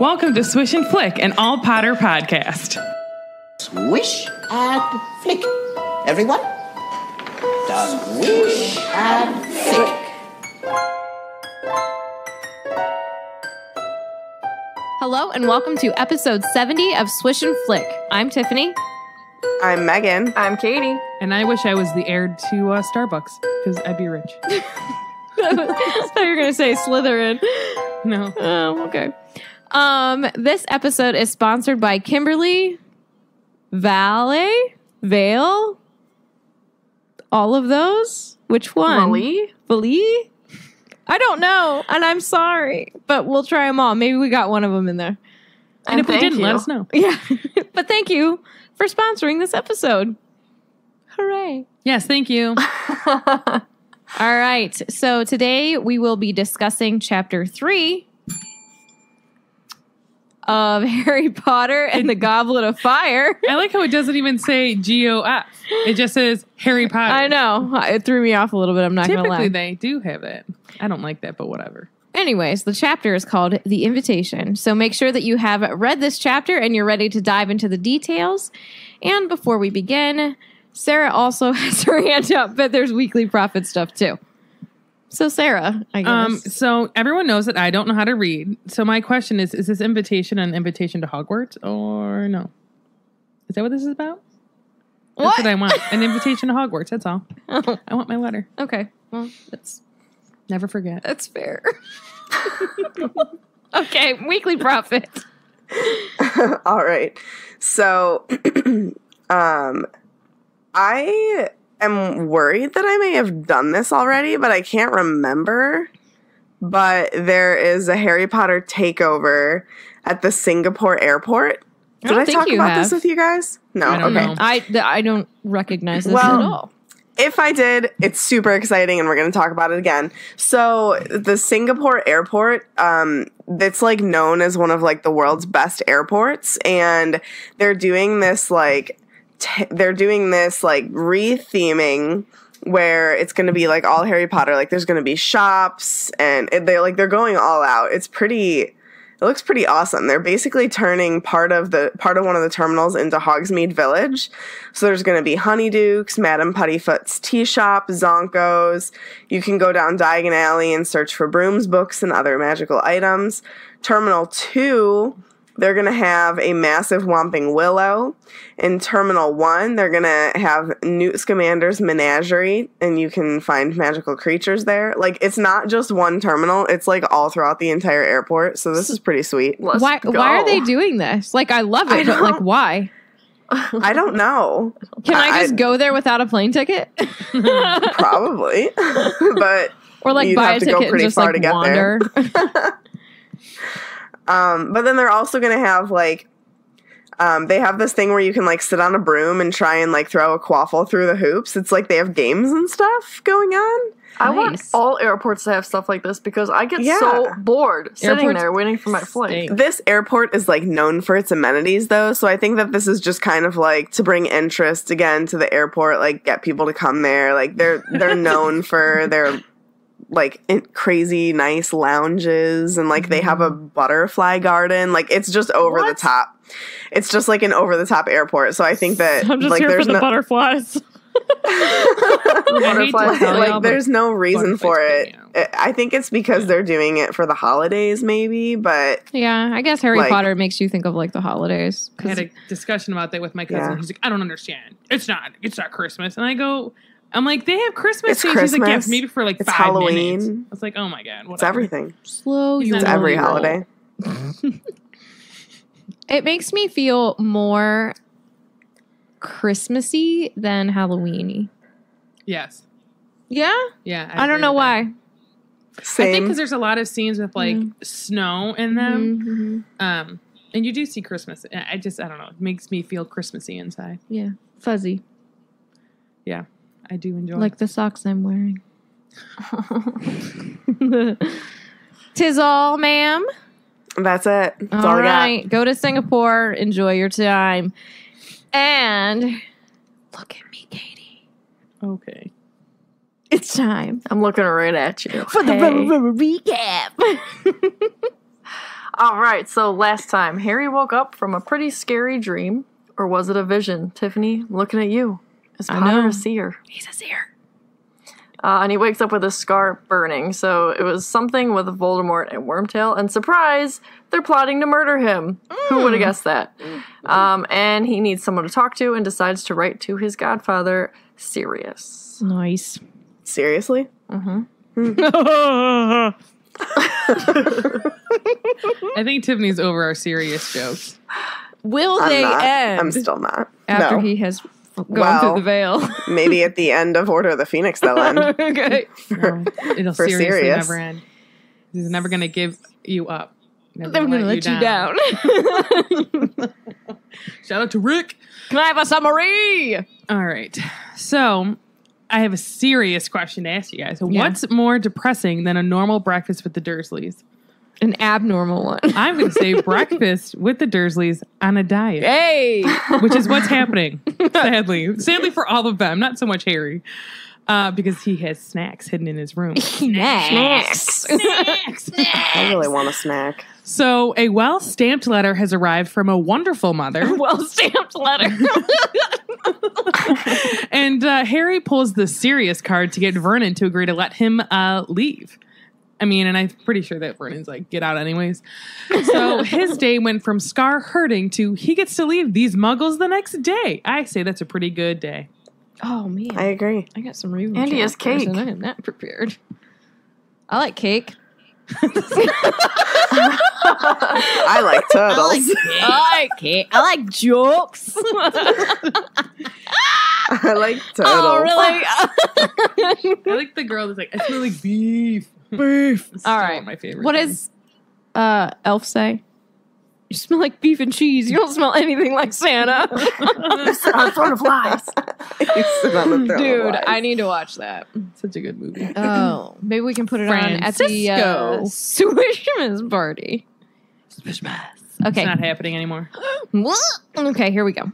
Welcome to Swish and Flick, an all Potter podcast. Swish and flick. Everyone? Swish and flick. Hello and welcome to episode 70 of Swish and Flick. I'm Tiffany. I'm Megan. I'm Katie. And I wish I was the heir to uh, Starbucks because I'd be rich. I thought you were going to say Slytherin. No. Oh, okay. Um, this episode is sponsored by Kimberly, Valley, Vale, all of those. Which one? Molly? Valee? I don't know, and I'm sorry, but we'll try them all. Maybe we got one of them in there. And, if we didn't, let us know. Yeah, but thank you for sponsoring this episode. Hooray! Yes, thank you. All right. So today we will be discussing chapter three of Harry Potter and the Goblet of Fire. I like how it doesn't even say G O F. It just says Harry Potter. I know. It threw me off a little bit. I'm not going to Typically, lie. they do have it. I don't like that, but whatever. Anyways, the chapter is called The Invitation. So make sure that you have read this chapter and you're ready to dive into the details. And before we begin, Sarah also has her hand up, but there's Weekly Prophet stuff too. So, Sarah, I guess. Um, so everyone knows that I don't know how to read. So my question is: Is this invitation an invitation to Hogwarts or no? Is that what this is about? That's What? what I want. An invitation to Hogwarts. That's all. Oh, I want my letter. okay. Well, that's Never forget. That's fair. okay, Weekly Prophet. All right. So, um, I am worried that I may have done this already, but I can't remember. But there is a Harry Potter takeover at the Singapore airport. I Did don't I, talk about have. this with you guys? No. I don't okay. know. I th- I don't recognize this Well- at all. If I did, it's super exciting, and we're going to talk about it again. So, the Singapore airport, um, it's like known as one of like the world's best airports, and they're doing this like t- they're doing this like re-theming where it's going to be like all Harry Potter. Like, there's going to be shops, and it- they're like they're going all out. It's pretty. It looks pretty awesome. They're basically turning part of the part of one of the terminals into Hogsmeade Village. So there's going to be Honeydukes, Madame Puddifoot's tea shop, Zonko's. You can go down Diagon Alley and search for brooms, books, and other magical items. Terminal 2, they're going to have a massive Whomping Willow. In Terminal 1, they're going to have Newt Scamander's Menagerie, and you can find magical creatures there. Like, it's not just one terminal, it's like all throughout the entire airport. So this is pretty sweet. Let's Why go. why are they doing this? Like I love I it, but like why? I don't know. Can I just I- go there without a plane ticket? Probably. but or like You'd buy a have to go ticket and pretty just far like to get there. wander? Um, but then they're also going to have like, um, they have this thing where you can like sit on a broom and try and like throw a quaffle through the hoops. It's like they have games and stuff going on. I want all airports to have stuff like this because I get Yeah. so bored sitting Airports there waiting for my flight. stink. This airport is like known for its amenities though, so I think that this is just kind of like to bring interest again to the airport, like get people to come there. Like they're they're known for their like in- crazy nice lounges and like they have a mm-hmm. butterfly garden. Like it's just over the top. It's just like an over the top airport. So I think that I'm just like here for there's the no butterflies. I Butterflies. like there's no reason for it. I I think it's because they're doing it for the holidays, maybe. But yeah, I guess Harry Like- Potter makes you think of like the holidays. I had a discussion about that with my cousin. Yeah. He's like, I don't understand. It's not. It's not Christmas. And I go, I'm like, they have Christmas It's trees. He's like, yeah, maybe for like It's five Halloween. minutes. I was like, oh my god, whatever. it's everything. Slow It's It's every roll. holiday. It makes me feel more Christmassy than Halloweeny. Yes. Yeah, Yeah. I, don't know with that. why. I think because there's a lot of scenes with like snow in them. Mhm. Um, and you do see Christmas. I just, I don't know. It makes me feel Christmassy inside. Yeah, fuzzy, I do enjoy. like the socks I'm wearing. Tis all, ma'am. That's it. That's all, All I got. go to Singapore, enjoy your time, and look at me, Katie. okay. It's time I'm looking right at you. for the recap. All right, so last time Harry woke up from a pretty scary dream, or was it a vision? Tiffany, looking at you. Is I Potter know. a seer? He's a seer. Uh, and he wakes up with his scar burning. So it was something with Voldemort and Wormtail. And surprise, they're plotting to murder him. Who would have guessed that? Um, and he needs someone to talk to and decides to write to his godfather, Sirius. Nice. Seriously? I think Tiffany's over our serious jokes. Will I'm they not. end I'm still not. after no. he has f- gone Well. through the veil? Maybe at the end of Order of the Phoenix they'll end. okay. No, it'll For seriously serious. never end. He's never going to give you up. Never They're gonna let you down. Shout out to Rick. Can I have a summary? All right. So I have a serious question to ask you guys. What's more depressing than a normal breakfast with the Dursleys? An abnormal one. I'm going to say breakfast with the Dursleys on a diet, Hey. which is what's happening. Sadly, sadly for all of them, not so much Harry, uh, because he has snacks hidden in his room. Snacks. snacks. snacks. I really want a snack. So a well stamped letter has arrived from a wonderful mother. well stamped letter. and uh, Harry pulls the serious card to get Vernon to agree to let him uh, leave. I mean, and I'm pretty sure that Vernon's like, get out anyways. So his day went from Scar hurting to he gets to leave these muggles the next day. I say that's a pretty good day. oh man. I agree. I got some Ravenclaw. Andy has cake. And I am not prepared. I like cake. I like turtles. I like cake. I like jokes. I like oh, turtles. oh, really? I like the girl that's like, I smell like beef. Beef. All right. my favorite. what thing. does uh, Elf say? You smell like beef and cheese. You don't smell anything like Santa. Sit on a throne of lies. You sit on the throne of Dude, lies. I need to watch that. such a good movie? Oh, maybe we can put it on at the uh, Swishmas party. Okay. It's not happening anymore. Okay, here we go.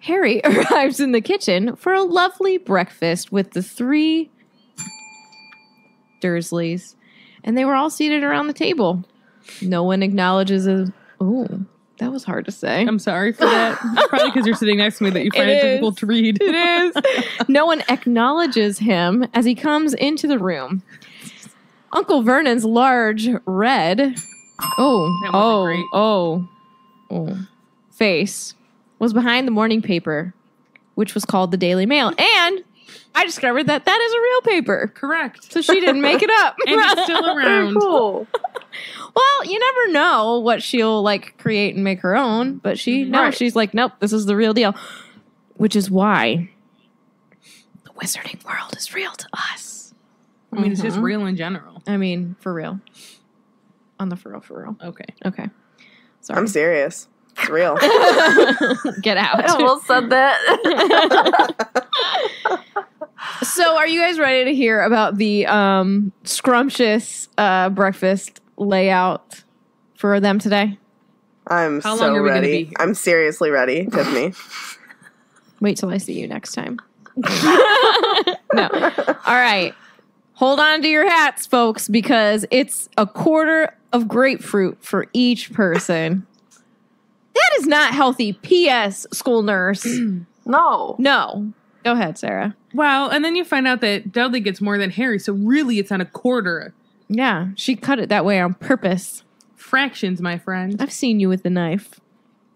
Harry arrives in the kitchen for a lovely breakfast with the three Dursleys, and they were all seated around the table. No one acknowledges a. Oh, that was hard to say. I'm sorry for that. Probably because you're sitting next to me that you find it, It difficult to read. It is. no one acknowledges him as he comes into the room. Uncle Vernon's large red, oh, oh, great. oh, oh, face was behind the morning paper, which was called the Daily Mail. And I discovered that that is a real paper. Correct. So she didn't make it up. And it's still Very around. cool. well, you never know what she'll like create and make her own, but she no, Right. she's like, nope, this is the real deal. Which is why the wizarding world is real to us. I mean, it's just mm-hmm. real in general. I mean, for real. On the for real, for real. Okay. Okay. Sorry. I'm serious. It's real. Get I out. almost said that. So, are you guys ready to hear about the um, scrumptious uh, breakfast layout for them today? I'm How so long are we gonna be ready. I'm seriously ready, Tiffany. Wait till I see you next time. no. All right. Hold on to your hats, folks, because it's a quarter of grapefruit for each person. That is not healthy. P.S. School nurse. no. No. Go ahead, Sarah. Well, and then you find out that Dudley gets more than Harry, so really it's on a quarter. Yeah, she cut it that way on purpose. Fractions, my friend. I've seen you with the knife,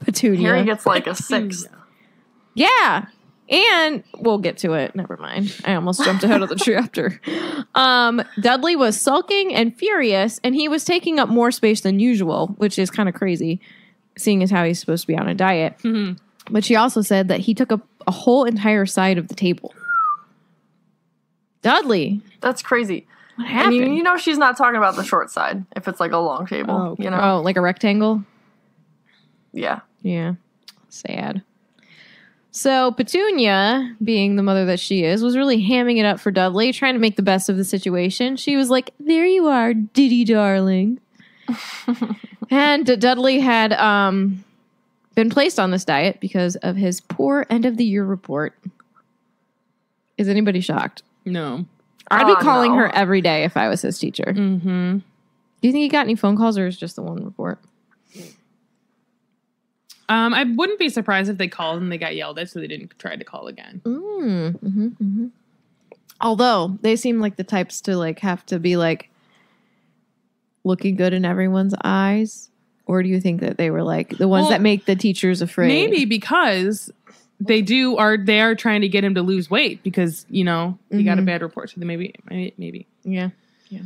Petunia. Harry gets like a six. yeah, and we'll get to it. Never mind. I almost jumped ahead of the chapter. Um, Dudley was sulking and furious, and he was taking up more space than usual, which is kind of crazy, seeing as how he's supposed to be on a diet. Mhm. But she also said that he took up a whole entire side of the table. Dudley, That's crazy. what And happened? you, you know she's not talking about the short side if it's like a long table. Oh. You know? oh, like a rectangle. Yeah. Yeah. Sad. So Petunia, being the mother that she is, was really hamming it up for Dudley, trying to make the best of the situation. She was like, There you are, Diddy darling. and Dudley had um been placed on this diet because of his poor end of the year report. Is anybody shocked? No. I'd be Oh, calling no. her every day if I was his teacher. Mm-hmm. Do you think he got any phone calls or is it just the one report? Um, I wouldn't be surprised if they called and they got yelled at, so they didn't try to call again. Mm, hmm hmm Although they seem like the types to like have to be like looking good in everyone's eyes, or do you think that they were like the ones Well, that make the teachers afraid? Maybe because they do are they are trying to get him to lose weight because you know he got a Mhm. bad report. So they maybe maybe maybe. Yeah. Yeah.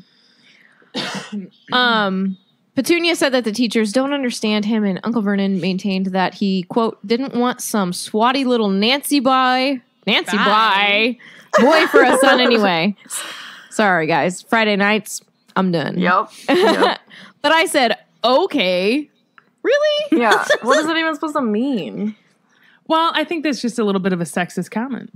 um Petunia said that the teachers don't understand him and Uncle Vernon maintained that he quote didn't want some swatty little Nancy boy Nancy Bye. boy boy for a son anyway. Sorry guys, Friday nights I'm done. Yep. yep. but I said, "Okay." Really? Yeah. What is it even supposed to mean? Well, I think that's just a little bit of a sexist comment.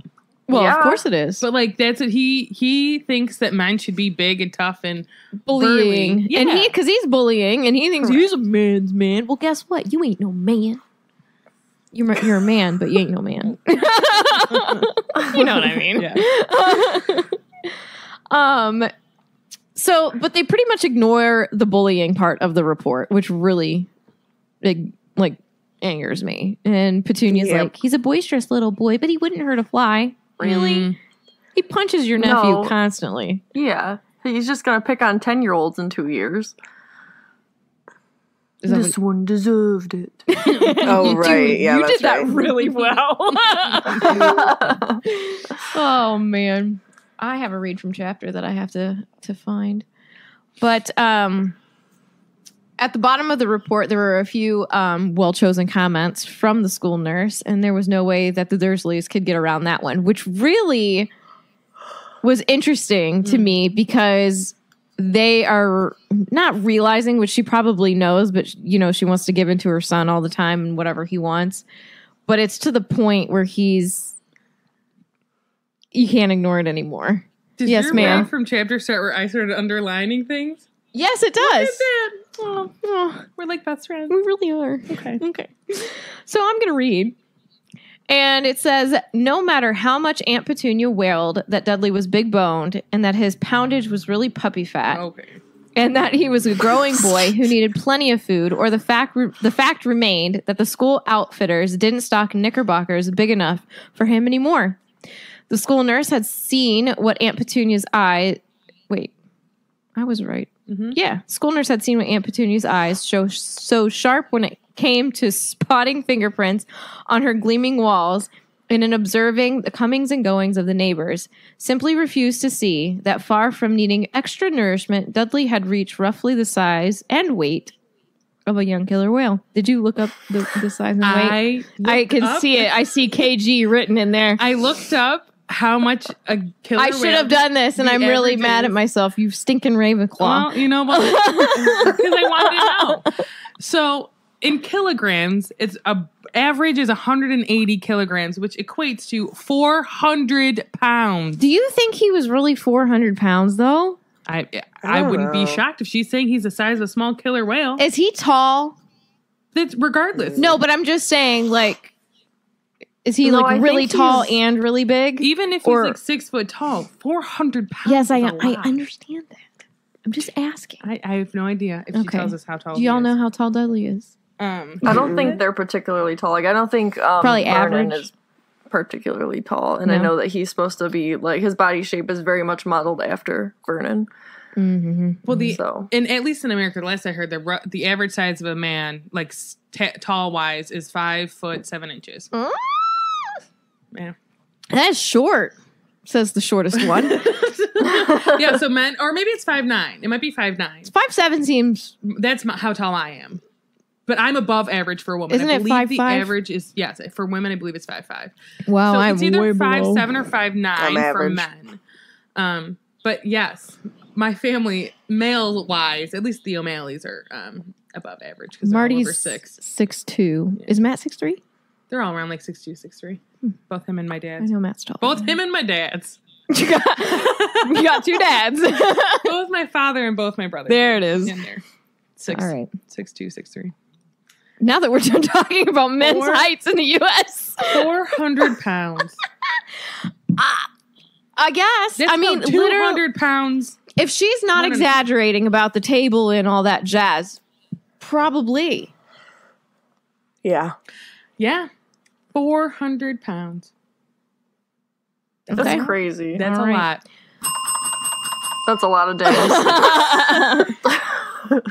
Well, Yeah. of course it is. But like that's what he he thinks that men should be big and tough and bullying. burly. And he Yeah. cuz he's bullying and he thinks he's a man's man. Well, guess what? You ain't no man. You're you're a man, but you ain't no man. you know what I mean? yeah. Um so but they pretty much ignore the bullying part of the report, which really big like angers me. And Petunia's Yep. like, he's a boisterous little boy, but he wouldn't hurt a fly. Really? Mm. He punches your nephew No. constantly. Yeah. He's just gonna pick on ten year olds in two years. Is that This one deserved it. Oh Dude, right, yeah, you that's did that really well. oh man, I have a read from chapter that I have to to find, but um, at the bottom of the report there were a few um, well chosen comments from the school nurse, and there was no way that the Dursleys could get around that one, which really was interesting to me because they are not realizing which she probably knows but you know she wants to give in to her son all the time and whatever he wants but it's to the point where he's you can't ignore it anymore Did Yes, your ma'am. from chapter start where I started underlining things? Yes it does Oh, Oh, we're like best friends. we really are Okay. okay so i'm gonna read and it says no matter how much aunt petunia wailed that dudley was big boned and that his poundage was really puppy fat Okay. and that he was a growing boy who needed plenty of food, or the fact the fact remained that the school outfitters didn't stock knickerbockers big enough for him anymore. The school nurse had seen what Aunt Petunia's eye. Wait, I was right. Mhm. Yeah, school nurse had seen what Aunt Petunia's eyes show so sharp when it came to spotting fingerprints on her gleaming walls and in observing the comings and goings of the neighbors, simply refused to see that far from needing extra nourishment, Dudley had reached roughly the size and weight of a young killer whale. Did you look up the, the size and weight? I I can see it. I see KG written in there. I looked up how much a killer. I should have done this, and I'm really average mad at myself. You stinking Ravenclaw. Well, you know what? Because I wanted to know. So in kilograms, it's a average is 180 kilograms, which equates to 400 pounds. Do you think he was really 400 pounds, though? I I I, don't wouldn't be shocked if she's saying he's the size of a small killer whale. Is he tall? That's regardless. No, but I'm just saying, like, is he No, like I really tall and really big? even if Or- he's like six foot tall, 400 pounds. yes, I is a I lot. understand that. I'm just asking. I, I have no idea if she Okay. tells us how tall. Do y'all he know how tall Dudley is? Um, I don't think they're particularly tall. Like I don't think um, Probably Vernon average. is particularly tall, and I know that he's supposed to be like his body shape is very much modeled after Vernon. Mm-hmm. well, the So in at least in America, the last I heard, the the average size of a man, like s- ta tall wise, is five foot seven inches. Yeah, That's short, says the shortest one. yeah. So men, or maybe it's five nine. It might be five nine. Five seven seems That's my, how tall I am. But I'm above average for a woman. Isn't I it believe the 5'5"? average is yes for women. I believe it's five five. wow. so I'm it's either way five below. seven or five nine I'm for average. men. Um, but yes, my family male wise, at least the O'Malley's are um above average because they're over Marty's six. six two. Is Matt six three? They're all around like six two, six three. Hmm. Both him and my dad. I dad's. know Matt's tall. Both him and my dad's. you got, you got two dads. both my father and both my brothers. there it is. In there. Six, All right. six two, six three. Now that we're done talking about men's Four- heights in the U.S., Four hundred pounds. Uh, I guess. That's I mean, two literally, hundred pounds If she's not One and- exaggerating about the table and all that jazz, probably. Yeah. Yeah. 400 pounds. That's Okay. crazy. That's All a right. lot. That's a lot of days.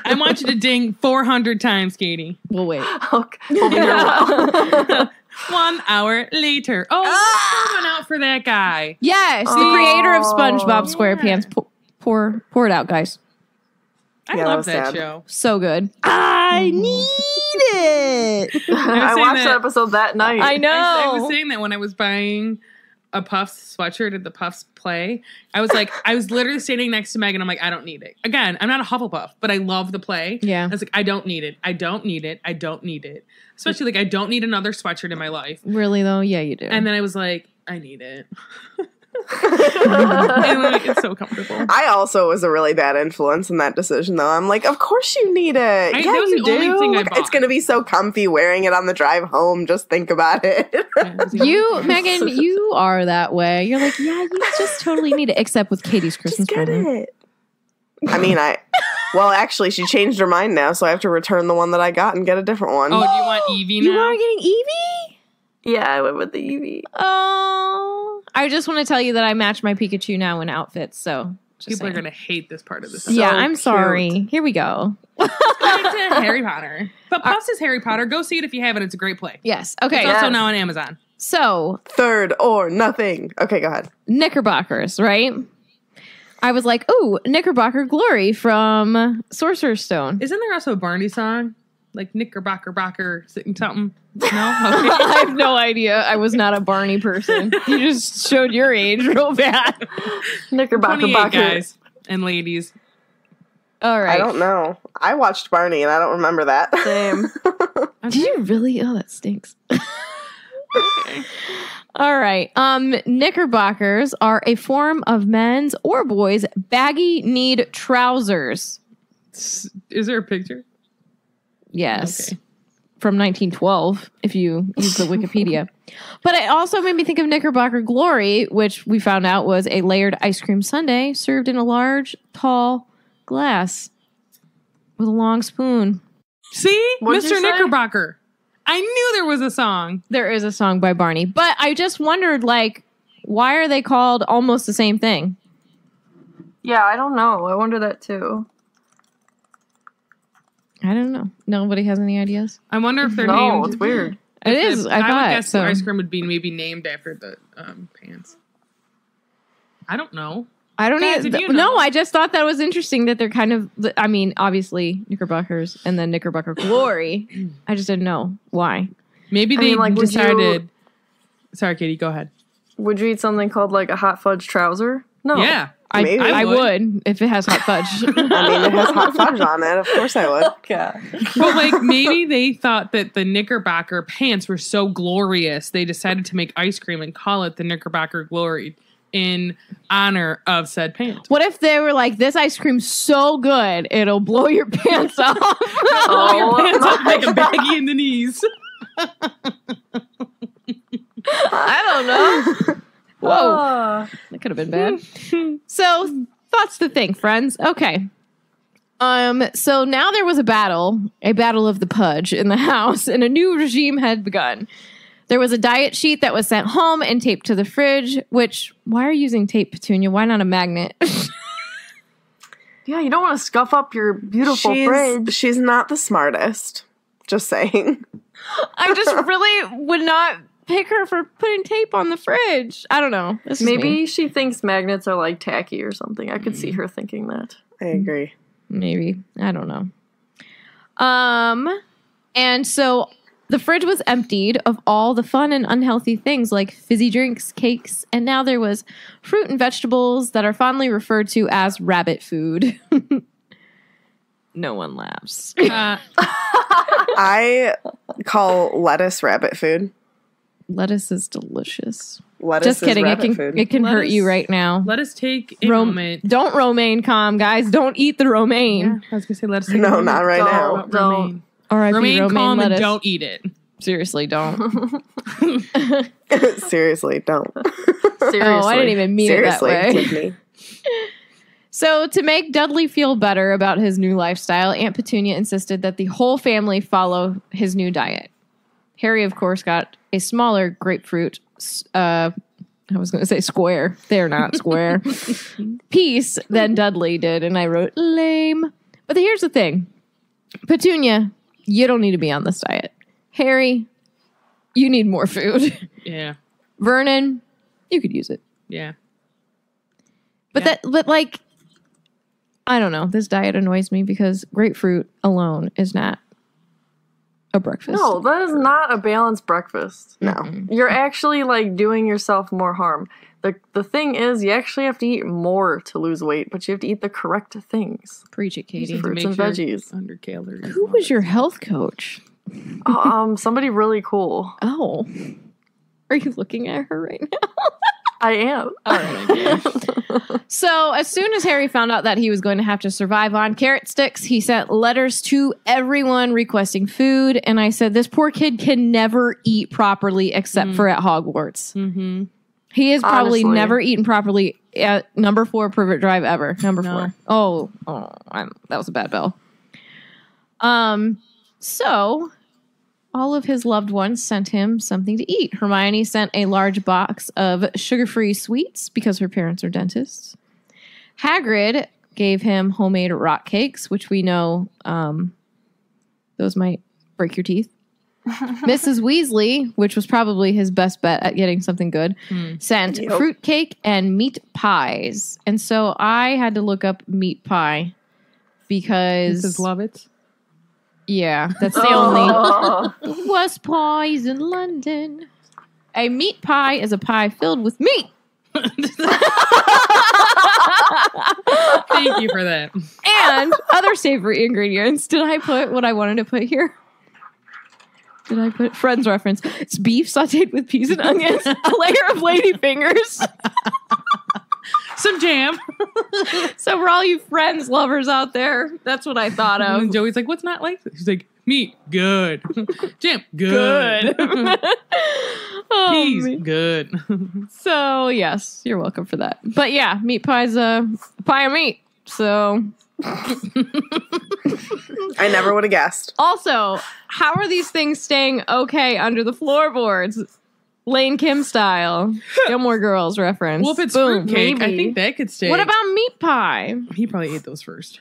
I want you to ding 400 times, Katie. We'll wait. okay. We'll be here a. One hour later. Oh, let's pour one out for that guy. Yes, the Oh. creator of oh. SpongeBob Yeah. SquarePants. Pour, pour, pour it out, guys. I Yeah, love was that show. So good. I mm-hmm. need it. I saying watched that- that episode that night. I know. I, I was saying that when I was buying a Puffs sweatshirt at the Puffs play, I was like, I was literally standing next to Megan. I'm like, I don't need it. Again, I'm not a Hufflepuff, but I love the play. Yeah. I was like, I don't need it. I don't need it. I don't need it. Especially like, I don't need another sweatshirt in my life. Really though, yeah, you do. And then I was like, I need it. and like, it's so comfortable. I also was a really bad influence in that decision, though. I'm like, of course you need it. I- yeah, that was you the only do. thing I It's gonna be so comfy wearing it on the drive home. Just think about it. you, Megan, you are that way. You're like, yeah, you just totally need it, except with Katie's Christmas Just get present. it. I mean, I. Well, actually, she changed her mind now, so I have to return the one that I got and get a different one. Oh, do you want Evie You are getting Evie. yeah, I went with the Evie. Oh, I just want to tell you that I match my Pikachu now in outfits. So just People are gonna hate this part of this. yeah, So I'm cute. sorry. Here we go. To Harry Potter. But uh, Puffs is Harry Potter. Go see it if you haven't. It's a great play. Yes. Okay. It's also now on Amazon. So Third or nothing. Okay, go ahead. Knickerbockers, right? I was like, "Ooh, Knickerbocker Glory from Sorcerer's Stone." Isn't there also a Barney song? Like Knickerbocker Bocker sitting something? No? Okay. I have no idea. I was not a Barney person. You just showed your age real bad. Knickerbocker 28 Bocker. guys and ladies. All right. I don't know. I watched Barney and I don't remember that. Same. Did you really? Oh, that stinks. All right. Um, knickerbockers are a form of men's or boys' baggy kneed trousers. Is there a picture? Yes. Okay. From 1912, if you use the Wikipedia. but it also made me think of Knickerbocker Glory, which we found out was a layered ice cream sundae served in a large, tall glass with a long spoon. See? What'd Mr. Knickerbocker. I knew there was a song. There is a song by Barney, but I just wondered, like, why are they called almost the same thing? Yeah, I don't know. I wonder that too. I don't know. Nobody has any ideas. I wonder if they're No, named. it's weird. It if is. the- I I, thought would guess so. the ice cream would be maybe named after the um, pants. I don't know. I don't Guys, even. you know- No, I just thought that was interesting that they're kind of. I mean, obviously Knickerbockers and then Knickerbocker Glory. I just didn't know why. Maybe I they mean, like, would you- decided. Sorry, Katie. Go ahead. Would you eat something called like a hot fudge trouser? No. Yeah. I Maybe. I I would. would. if it has hot fudge. I mean, it has hot fudge on it. Of course I would. Yeah. But like maybe they thought that the Knickerbocker pants were so glorious, they decided to make ice cream and call it the Knickerbocker Glory in honor of said pants. what if they were like, "This ice cream's so good, it'll blow your pants off"? Blow your Oh pants up my like a baggy in the knees. I don't know. Whoa. Ah. That could have been bad. so that's the thing, friends. Okay. Um, so now there was a battle, a battle of the pudge in the house, and a new regime had begun. There was a diet sheet that was sent home and taped to the fridge, which why are you using tape, Petunia? Why not a magnet? Yeah, you don't want to scuff up your beautiful she's, fridge. she's not the smartest. Just saying. I just really would not pick her for putting tape on the fridge. I don't know. This is. Maybe she thinks magnets are like tacky or something. I could see her thinking that. I agree. maybe i don't know um and so the fridge was emptied of all the fun and unhealthy things like fizzy drinks cakes and now there was fruit and vegetables that are fondly referred to as rabbit food no one laughs Uh, I call lettuce rabbit food. Lettuce is delicious Lettuce just is kidding it can food. it can hurt you right now let us take a Rom- moment. don't romaine calm guys don't eat the romaine Yeah, I was gonna say let us take No, moment. not right Don't. now. About Don't. romaine. or Romaine, romaine calm lettuce and don't eat it. seriously don't Seriously, don't. Seriously. oh i didn't even mean Seriously, it that way So, to make Dudley feel better about his new lifestyle, Aunt Petunia insisted that the whole family follow his new diet. Harry, of course, got a smaller grapefruit. Uh, I was going to say square. They're not square. Piece than Dudley did, and I wrote lame. But here's the thing Petunia, you don't need to be on this diet. Harry, you need more food. Yeah. Vernon, you could use it. Yeah. But Yeah. that, but like, I don't know. This diet annoys me because grapefruit alone is not a breakfast. No, that is not a balanced breakfast. No. You're actually like doing yourself more harm. The the thing is you actually have to eat more to lose weight, but you have to eat the correct things. preach it, Katie. Fruits and sure veggies. Under calories. Who was your health coach? um, somebody really cool. Oh, are you looking at her right now? I am. So, as soon as Harry found out that he was going to have to survive on carrot sticks, he sent letters to everyone requesting food. And I said, This poor kid can never eat properly except for at Hogwarts. Mm-hmm. He has probably Honestly. never eaten properly at number four Privet Drive ever. Number No. four. Oh, oh I'm, that was a bad bell. Um, so all of his loved ones sent him something to eat. Hermione sent a large box of sugar-free sweets because her parents are dentists. Hagrid gave him homemade rock cakes, which we know um, those might break your teeth. Mrs. Weasley, which was probably his best bet at getting something good, sent Yep. fruit cake and meat pies. And so I had to look up meat pie because Mrs. Lovett's. Yeah, that's the only Oh. was pies in London. A meat pie is a pie filled with meat. Thank you for that. and other savory ingredients. Did I put what I wanted to put here? Did I put friends reference? It's beef sauteed with peas and onions, a layer of lady fingers. Some jam. So for all you friends lovers out there, that's what I thought of. then Joey's like, "What's not like this?" He's like, "Meat, good. jam, good. Oh, Peas, man. good." So yes, you're welcome for that. But yeah, meat pie's a pie of meat. So I never would have guessed. also, how are these things staying okay under the floorboards? Lane Kim style. Gilmore Girls reference. well, if it's Boom. fruitcake, I think that could stay. What about meat pie? He probably ate those first.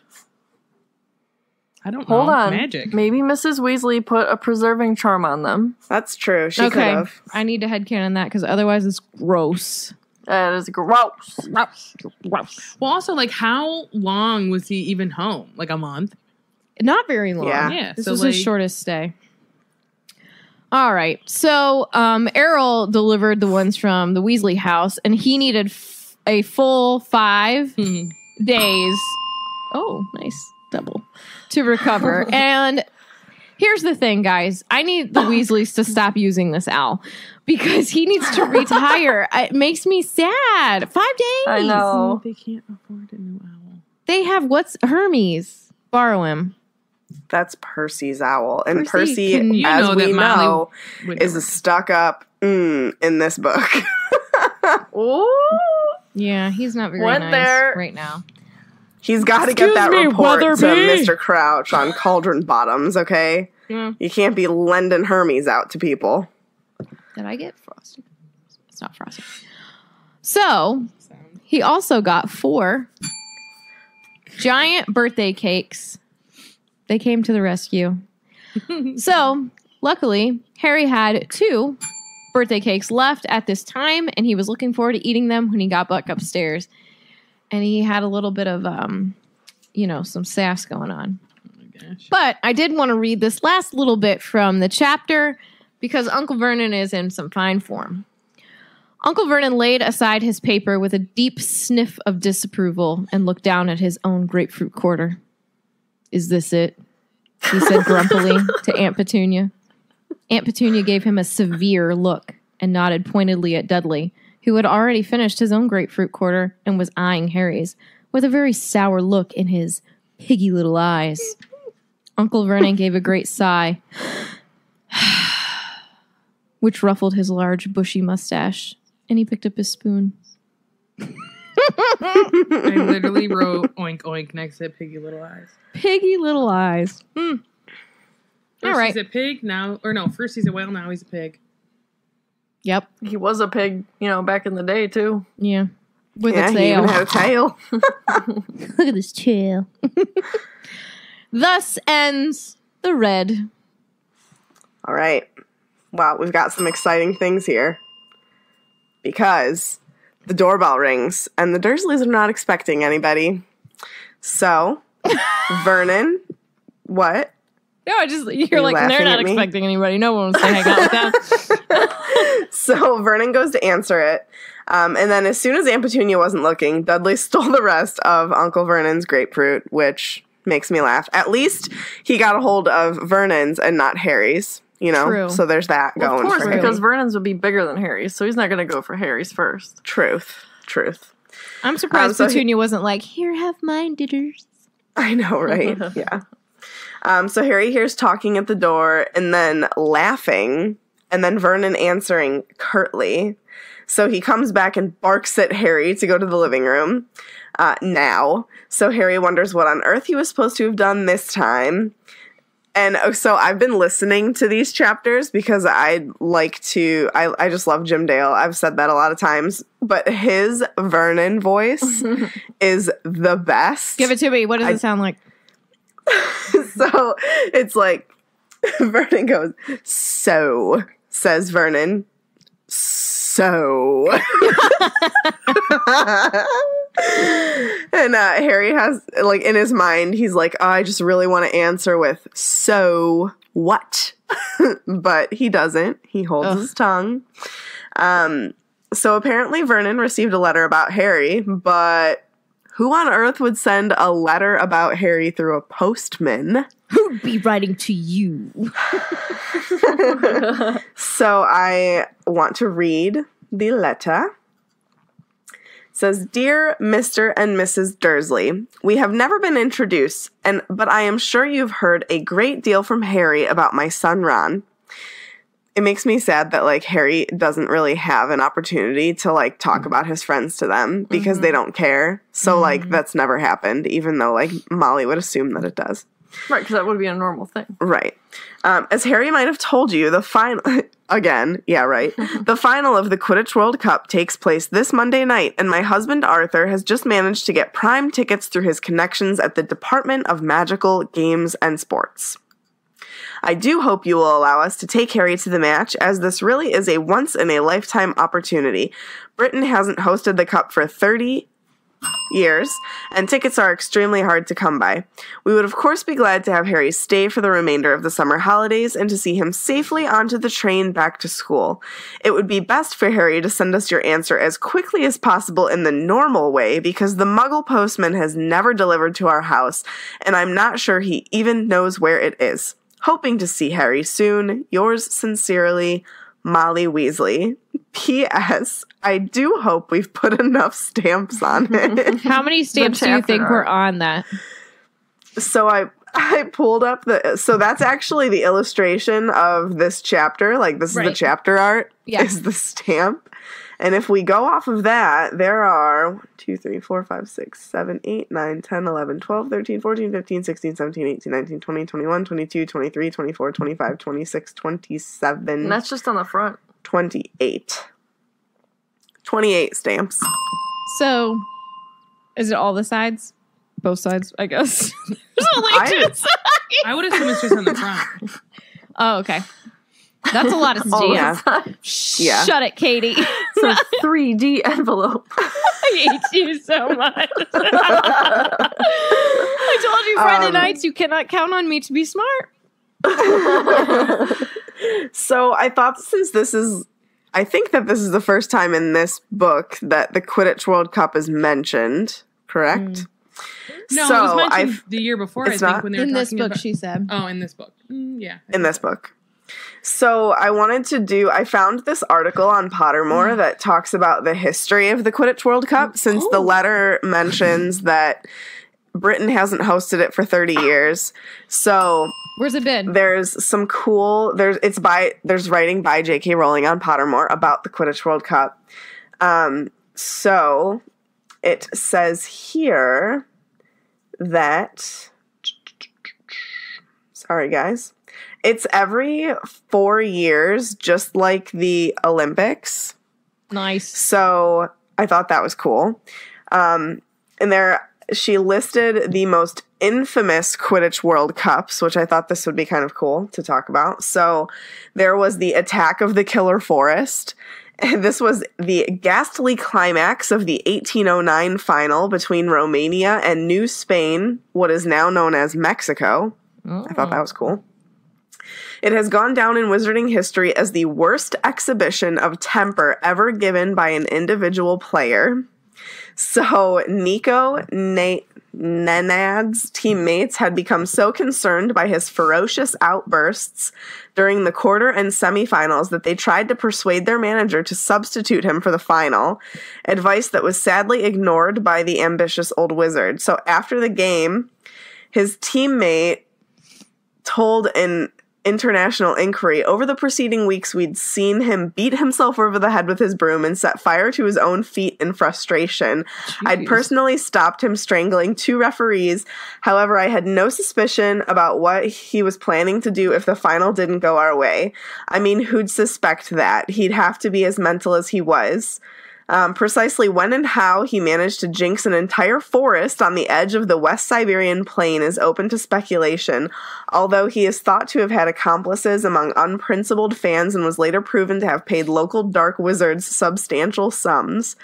I don't Hold know. on. Magic. Maybe Mrs. Weasley put a preserving charm on them. That's true. She could okay, have. I need to headcanon that because otherwise it's gross. That is gross. Gross. Well, also, like, how long was he even home? Like a month? Not very long. Yeah. Yeah. This so was like, his shortest stay. All right. So um Errol delivered the ones from the Weasley house and he needed f- a full 5 Mhm. days. Oh, nice. Double. To recover. and here's the thing, guys. I need the Weasleys to stop using this owl because he needs to retire. it makes me sad. 5 days. I know. They can't afford a new owl. They have what's Hermes. Borrow him. That's Percy's owl. And Percy Percy, can- You as know we know, is never- a stuck up mm, in this book. Ooh. Yeah, he's not very Went nice there. right now. He's got to get that me, report to Mr. Crouch on Cauldron Bottoms, okay? Yeah. You can't be lending Hermes out to people. Did I get frosted? It's not frosted. So he also got four giant birthday cakes. They came to the rescue. so luckily, Harry had two birthday cakes left at this time, and he was looking forward to eating them when he got back upstairs. And he had a little bit of, um, you know, some sass going on. Oh. But I did want to read this last little bit from the chapter because Uncle Vernon is in some fine form. Uncle Vernon laid aside his paper with a deep sniff of disapproval and looked down at his own grapefruit quarter. Is this it? He said grumpily to Aunt Petunia. Aunt Petunia gave him a severe look and nodded pointedly at Dudley, who had already finished his own grapefruit quarter and was eyeing Harry's with a very sour look in his piggy little eyes. Uncle Vernon gave a great sigh, which ruffled his large, bushy mustache, and he picked up his spoon. I literally wrote oink oink next to Piggy Little Eyes. Piggy little eyes. Hmm. First All right. he's a pig now, or no, first he's a whale, now he's a pig. Yep. He was a pig, you know, back in the day too. Yeah. With yeah, a he tail. even had a tail. Look at this tail. Thus ends the red. All right. Wow, we've got some exciting things here. Because the doorbell rings and the Dursleys are not expecting anybody. So, Vernon, what? No, I just you're you like they're not expecting anybody. No one wants to hang out with them. So, Vernon goes to answer it. Um, and then, as soon as Aunt Petunia wasn't looking, Dudley stole the rest of Uncle Vernon's grapefruit, which makes me laugh. At least he got a hold of Vernon's and not Harry's, you know? True. So, there's that Well, going of course, for him. because Vernon's would be bigger than Harry's, so he's not going to go for Harry's first. Truth. Truth. I'm surprised Um, so he- Petunia wasn't like, here, have mine, ditters. I know, right? yeah. Um, so Harry hears talking at the door and then laughing, and then Vernon answering curtly. So he comes back and barks at Harry to go to the living room uh, now. So Harry wonders what on earth he was supposed to have done this time. And oh, so I've been listening to these chapters because I like to, I, I just love Jim Dale. I've said that a lot of times, but his Vernon voice is the best. Give it to me. What does I- it sound like? so it's like Vernon goes, so says Vernon, so. And uh, Harry has, like, in his mind, he's like, "Oh, I just really want to answer with, so what? but he doesn't. He holds Ugh. his tongue. Um, so apparently, Vernon received a letter about Harry, but who on earth would send a letter about Harry through a postman? Who'd be writing to you? So I want to read the letter. It says, Dear Mr. and Mrs. Dursley, we have never been introduced, and but I am sure you've heard a great deal from Harry about my son Ron. It makes me sad that like Harry doesn't really have an opportunity to like talk mm. about his friends to them because they mm-hmm. don't care. So like mm-hmm. that's never happened, even though like Molly would assume that it does. Right, because that would be a normal thing. Right. Um, as Harry might have told you, the final again, yeah, right. the final of the Quidditch World Cup takes place this Monday night, and my husband Arthur has just managed to get prime tickets through his connections at the Department of Magical Games and Sports. I do hope you will allow us to take Harry to the match, as this really is a once in a lifetime opportunity. Britain hasn't hosted the Cup for 30 years, and tickets are extremely hard to come by. We would, of course, be glad to have Harry stay for the remainder of the summer holidays and to see him safely onto the train back to school. It would be best for Harry to send us your answer as quickly as possible in the normal way because the muggle postman has never delivered to our house, and I'm not sure he even knows where it is. Hoping to see Harry soon. Yours sincerely, Molly Weasley. P.S. I do hope we've put enough stamps on it. How many stamps do you think were on that? so I I pulled up the so that's actually the illustration of this chapter. Like this is the chapter art. Yeah. Is the stamp. And if we go off of that, there are 1, 2, 3, 4, 5, 6, 7, 8, 9, 10, 11, 12, 13, 14, 15, 16, 17, 18, 19, 20, 21, 22, 23, 24, 25, 26, 27, And that's just on the front. 28. 28 stamps. So, is it all the sides? Both sides, I guess. There's only I- two sides. I would assume it's just on the front. Oh, okay. That's a lot of Oh, stamps. yeah. Yeah. Shut it, Katie. It's a 3D envelope. I hate you so much. I told you Friday Um, nights you cannot count on me to be smart. So I thought since this is, I think that this is the first time in this book that the Quidditch World Cup is mentioned. Correct. No, so it was mentioned I've the year before. I It's think not? when they were In this book, about- she said. Oh, in this book. Mm, yeah. in this book. So I wanted to do. I found this article on Pottermore that talks about the history of the Quidditch World Cup, since the letter mentions that Britain hasn't hosted it for 30 years. So Where's it been? there's some cool there's it's by there's writing by J.K. Rowling on Pottermore about the Quidditch World Cup. Um, so it says here that sorry guys it's every four years just like the olympics Nice. so i thought that was cool um, and there she listed the most infamous quidditch world cups which i thought this would be kind of cool to talk about so there was the attack of the killer forest and this was the ghastly climax of the 1809 final between Romania and New Spain, what is now known as Mexico. I thought that was cool. It has gone down in wizarding history as the worst exhibition of temper ever given by an individual player. So, Nico Na- Nenad's teammates had become so concerned by his ferocious outbursts during the quarter and semifinals that they tried to persuade their manager to substitute him for the final, advice that was sadly ignored by the ambitious old wizard. So, after the game, his teammate told an international inquiry over the preceding weeks we'd seen him beat himself over the head with his broom and set fire to his own feet in frustration. I'd personally stopped him strangling two referees. However i had no suspicion about what he was planning to do if the final didn't go our way. I mean who'd suspect that? He'd have to be as mental as he was. Um, precisely when and how he managed to jinx an entire forest on the edge of the West Siberian plain is open to speculation, although he is thought to have had accomplices among unprincipled fans and was later proven to have paid local dark wizards substantial sums.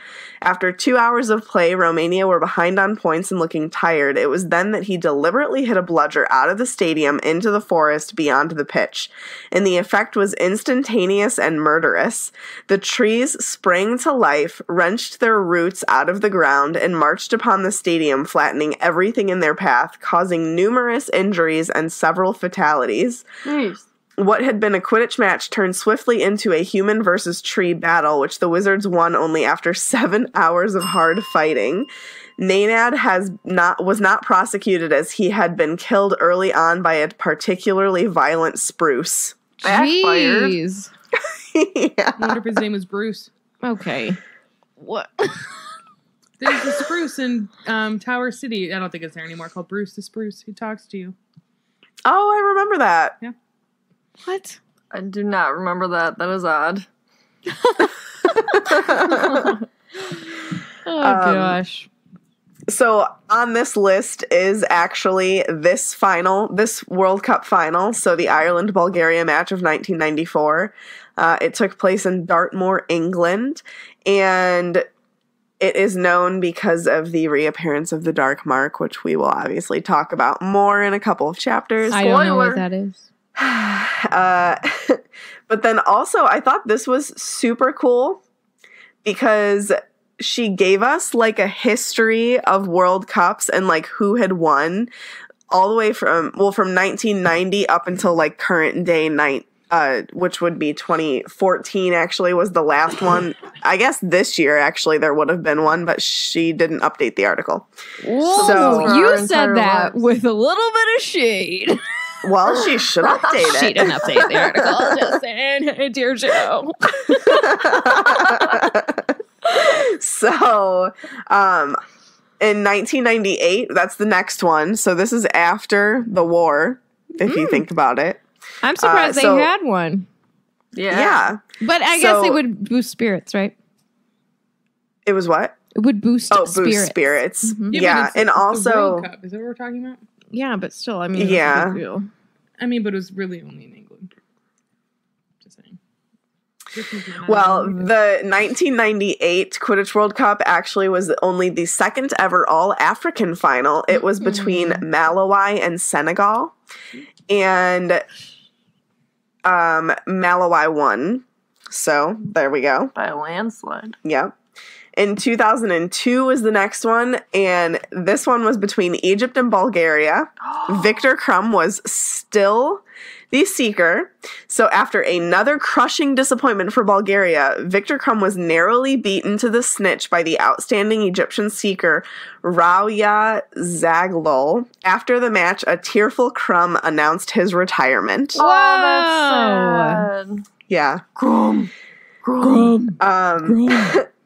After two hours of play, Romania were behind on points and looking tired. It was then that he deliberately hit a bludger out of the stadium into the forest beyond the pitch, and the effect was instantaneous and murderous. The trees sprang to life, wrenched their roots out of the ground, and marched upon the stadium, flattening everything in their path, causing numerous injuries and several fatalities. Jeez. What had been a Quidditch match turned swiftly into a human versus tree battle, which the Wizards won only after seven hours of hard fighting. Nanad has not was not prosecuted as he had been killed early on by a particularly violent spruce. Jeez. yeah. I wonder if his name was Bruce. Okay. What? There's a spruce in um, Tower City. I don't think it's there anymore. Called Bruce the Spruce. He talks to you? Oh, I remember that. Yeah. what? I do not remember that. That is odd. Oh Um, gosh. So on this list is actually this final, this World Cup final. So the Ireland Bulgaria match of 1994. Uh, it took place in Dartmoor, England, and it is known because of the reappearance of the Dark Mark, which we will obviously talk about more in a couple of chapters. I don't know what that is. Uh, but then also, I thought this was super cool because she gave us like a history of World Cups and like who had won all the way from, well, from 1990 up until like current day night. Uh, which would be 2014 actually was the last one. I guess this year actually there would have been one, but she didn't update the article. Whoa, So- you said that lives. with a little bit of shade. Well, she should update she it. didn't update the article. Just saying, it's your show. so um in 1998 that's the next one so this is after the war if you think about it I'm surprised Uh, so- they had one, Yeah. yeah, but I guess So- it would boost spirits, right? it was what It would boost oh boost spirits. spirits Mhm. yeah, but it's and the also World Cup. Is that what we're talking about? Yeah, but still, I mean, Yeah. yeah. Big deal. I mean, but it was really only in England. Just saying. Just thinking about well the 1998 quidditch world cup actually was only the second ever all african final it was between malawi and senegal and um malawi won so there we go By a landslide. Yep. In 2002 was the next one, and this one was between Egypt and Bulgaria. Victor Krum was still the seeker. So, after another crushing disappointment for Bulgaria, Victor Krum was narrowly beaten to the snitch by the outstanding Egyptian seeker Rauya Zaglol. After the match, a tearful Krum announced his retirement. Oh, Wow. that's sad. Yeah. Grum. Grum. Um,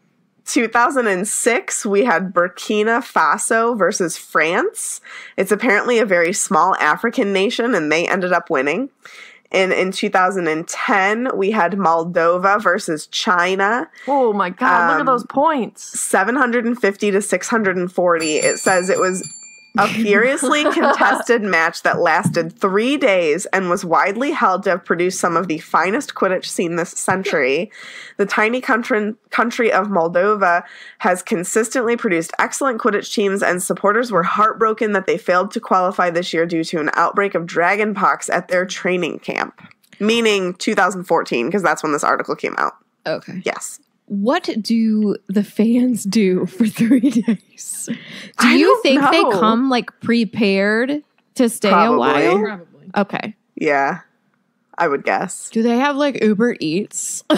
2006, we had Burkina Faso versus France. It's apparently a very small African nation, and they ended up winning. And in 2010, we had Moldova versus China, Oh my god, look at Um, those points. 750 to 640. It says it was a furiously contested match that lasted three days and was widely held to have produced some of the finest Quidditch seen this century. The tiny country, country of Moldova has consistently produced excellent Quidditch teams, and supporters were heartbroken that they failed to qualify this year due to an outbreak of dragonpox at their training camp. Meaning 2014, because that's when this article came out. Okay. Yes. What do the fans do for three days? Do I you don't think they come like prepared to stay Probably. a while? Probably. Okay. Yeah. I would guess. Do they have like Uber Eats?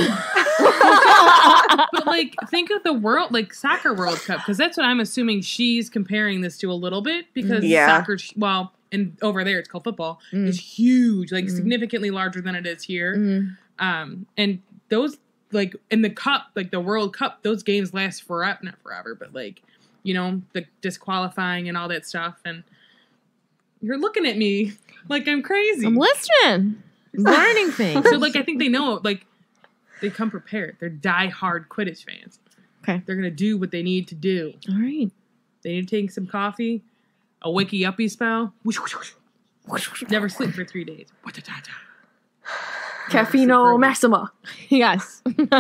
But like, think of the world, like soccer World Cup, because that's what I'm assuming she's comparing this to a little bit. Because Yeah. soccer, well, and over there it's called football, is huge, like significantly larger than it is here. Mm. Um, and those like in the cup, like the World Cup, those games last forever, not forever, but like you know the disqualifying and all that stuff. And you're looking at me like I'm crazy. I'm listening. Learning things. so like I think they know like they come prepared. They're die-hard Quidditch fans. Okay. They're gonna do what they need to do. All right. They need to take some coffee, a wakey uppy spell. Never sleep for three days. Caffeino Maxima. Yes.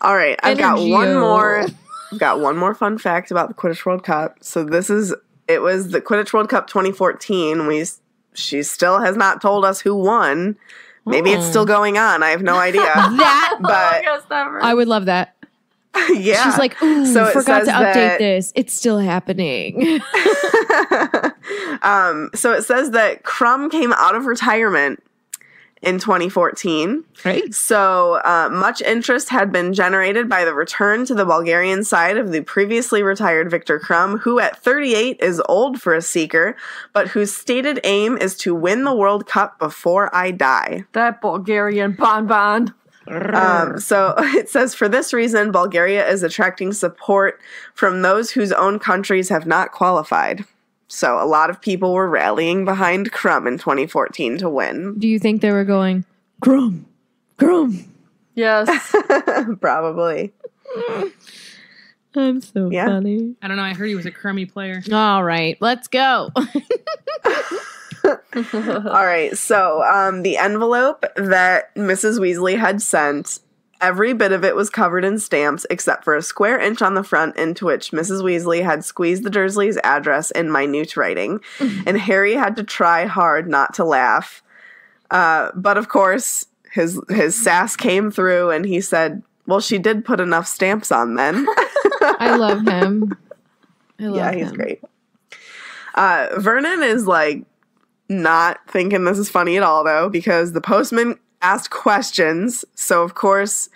All right, I've got Energio. one more. I've got one more fun fact about the Quidditch World Cup. So this is it was the Quidditch World Cup 2014. We she still has not told us who won. Maybe it's still going on. I have no idea. that I but. I would love that. yeah, She's like, ooh, So it forgot says to update that- this. It's still happening. um, so it says that Krum came out of retirement in 2014. right. So uh, much interest had been generated by the return to the Bulgarian side of the previously retired Victor Krum, who at 38 is old for a seeker, but whose stated aim is to win the World Cup before I die. that Bulgarian bonbon. Um, so it says for this reason, Bulgaria is attracting support from those whose own countries have not qualified. So a lot of people were rallying behind Krum in 2014 to win. Do you think they were going, Grum, Grum? Yes. Probably. I'm so Yeah. funny. I don't know. I heard he was a crummy player. All right, let's go. All right, so um, the envelope that Mrs. Weasley had sent, every bit of it was covered in stamps except for a square inch on the front into which Mrs. Weasley had squeezed the Dursleys' address in minute writing, and Harry had to try hard not to laugh. Uh, but of course, his his sass came through, and he said, "Well, she did put enough stamps on then." I love him. I love yeah, he's him. great. Uh, Vernon is like not thinking this is funny at all though, because the postman asked questions. So of course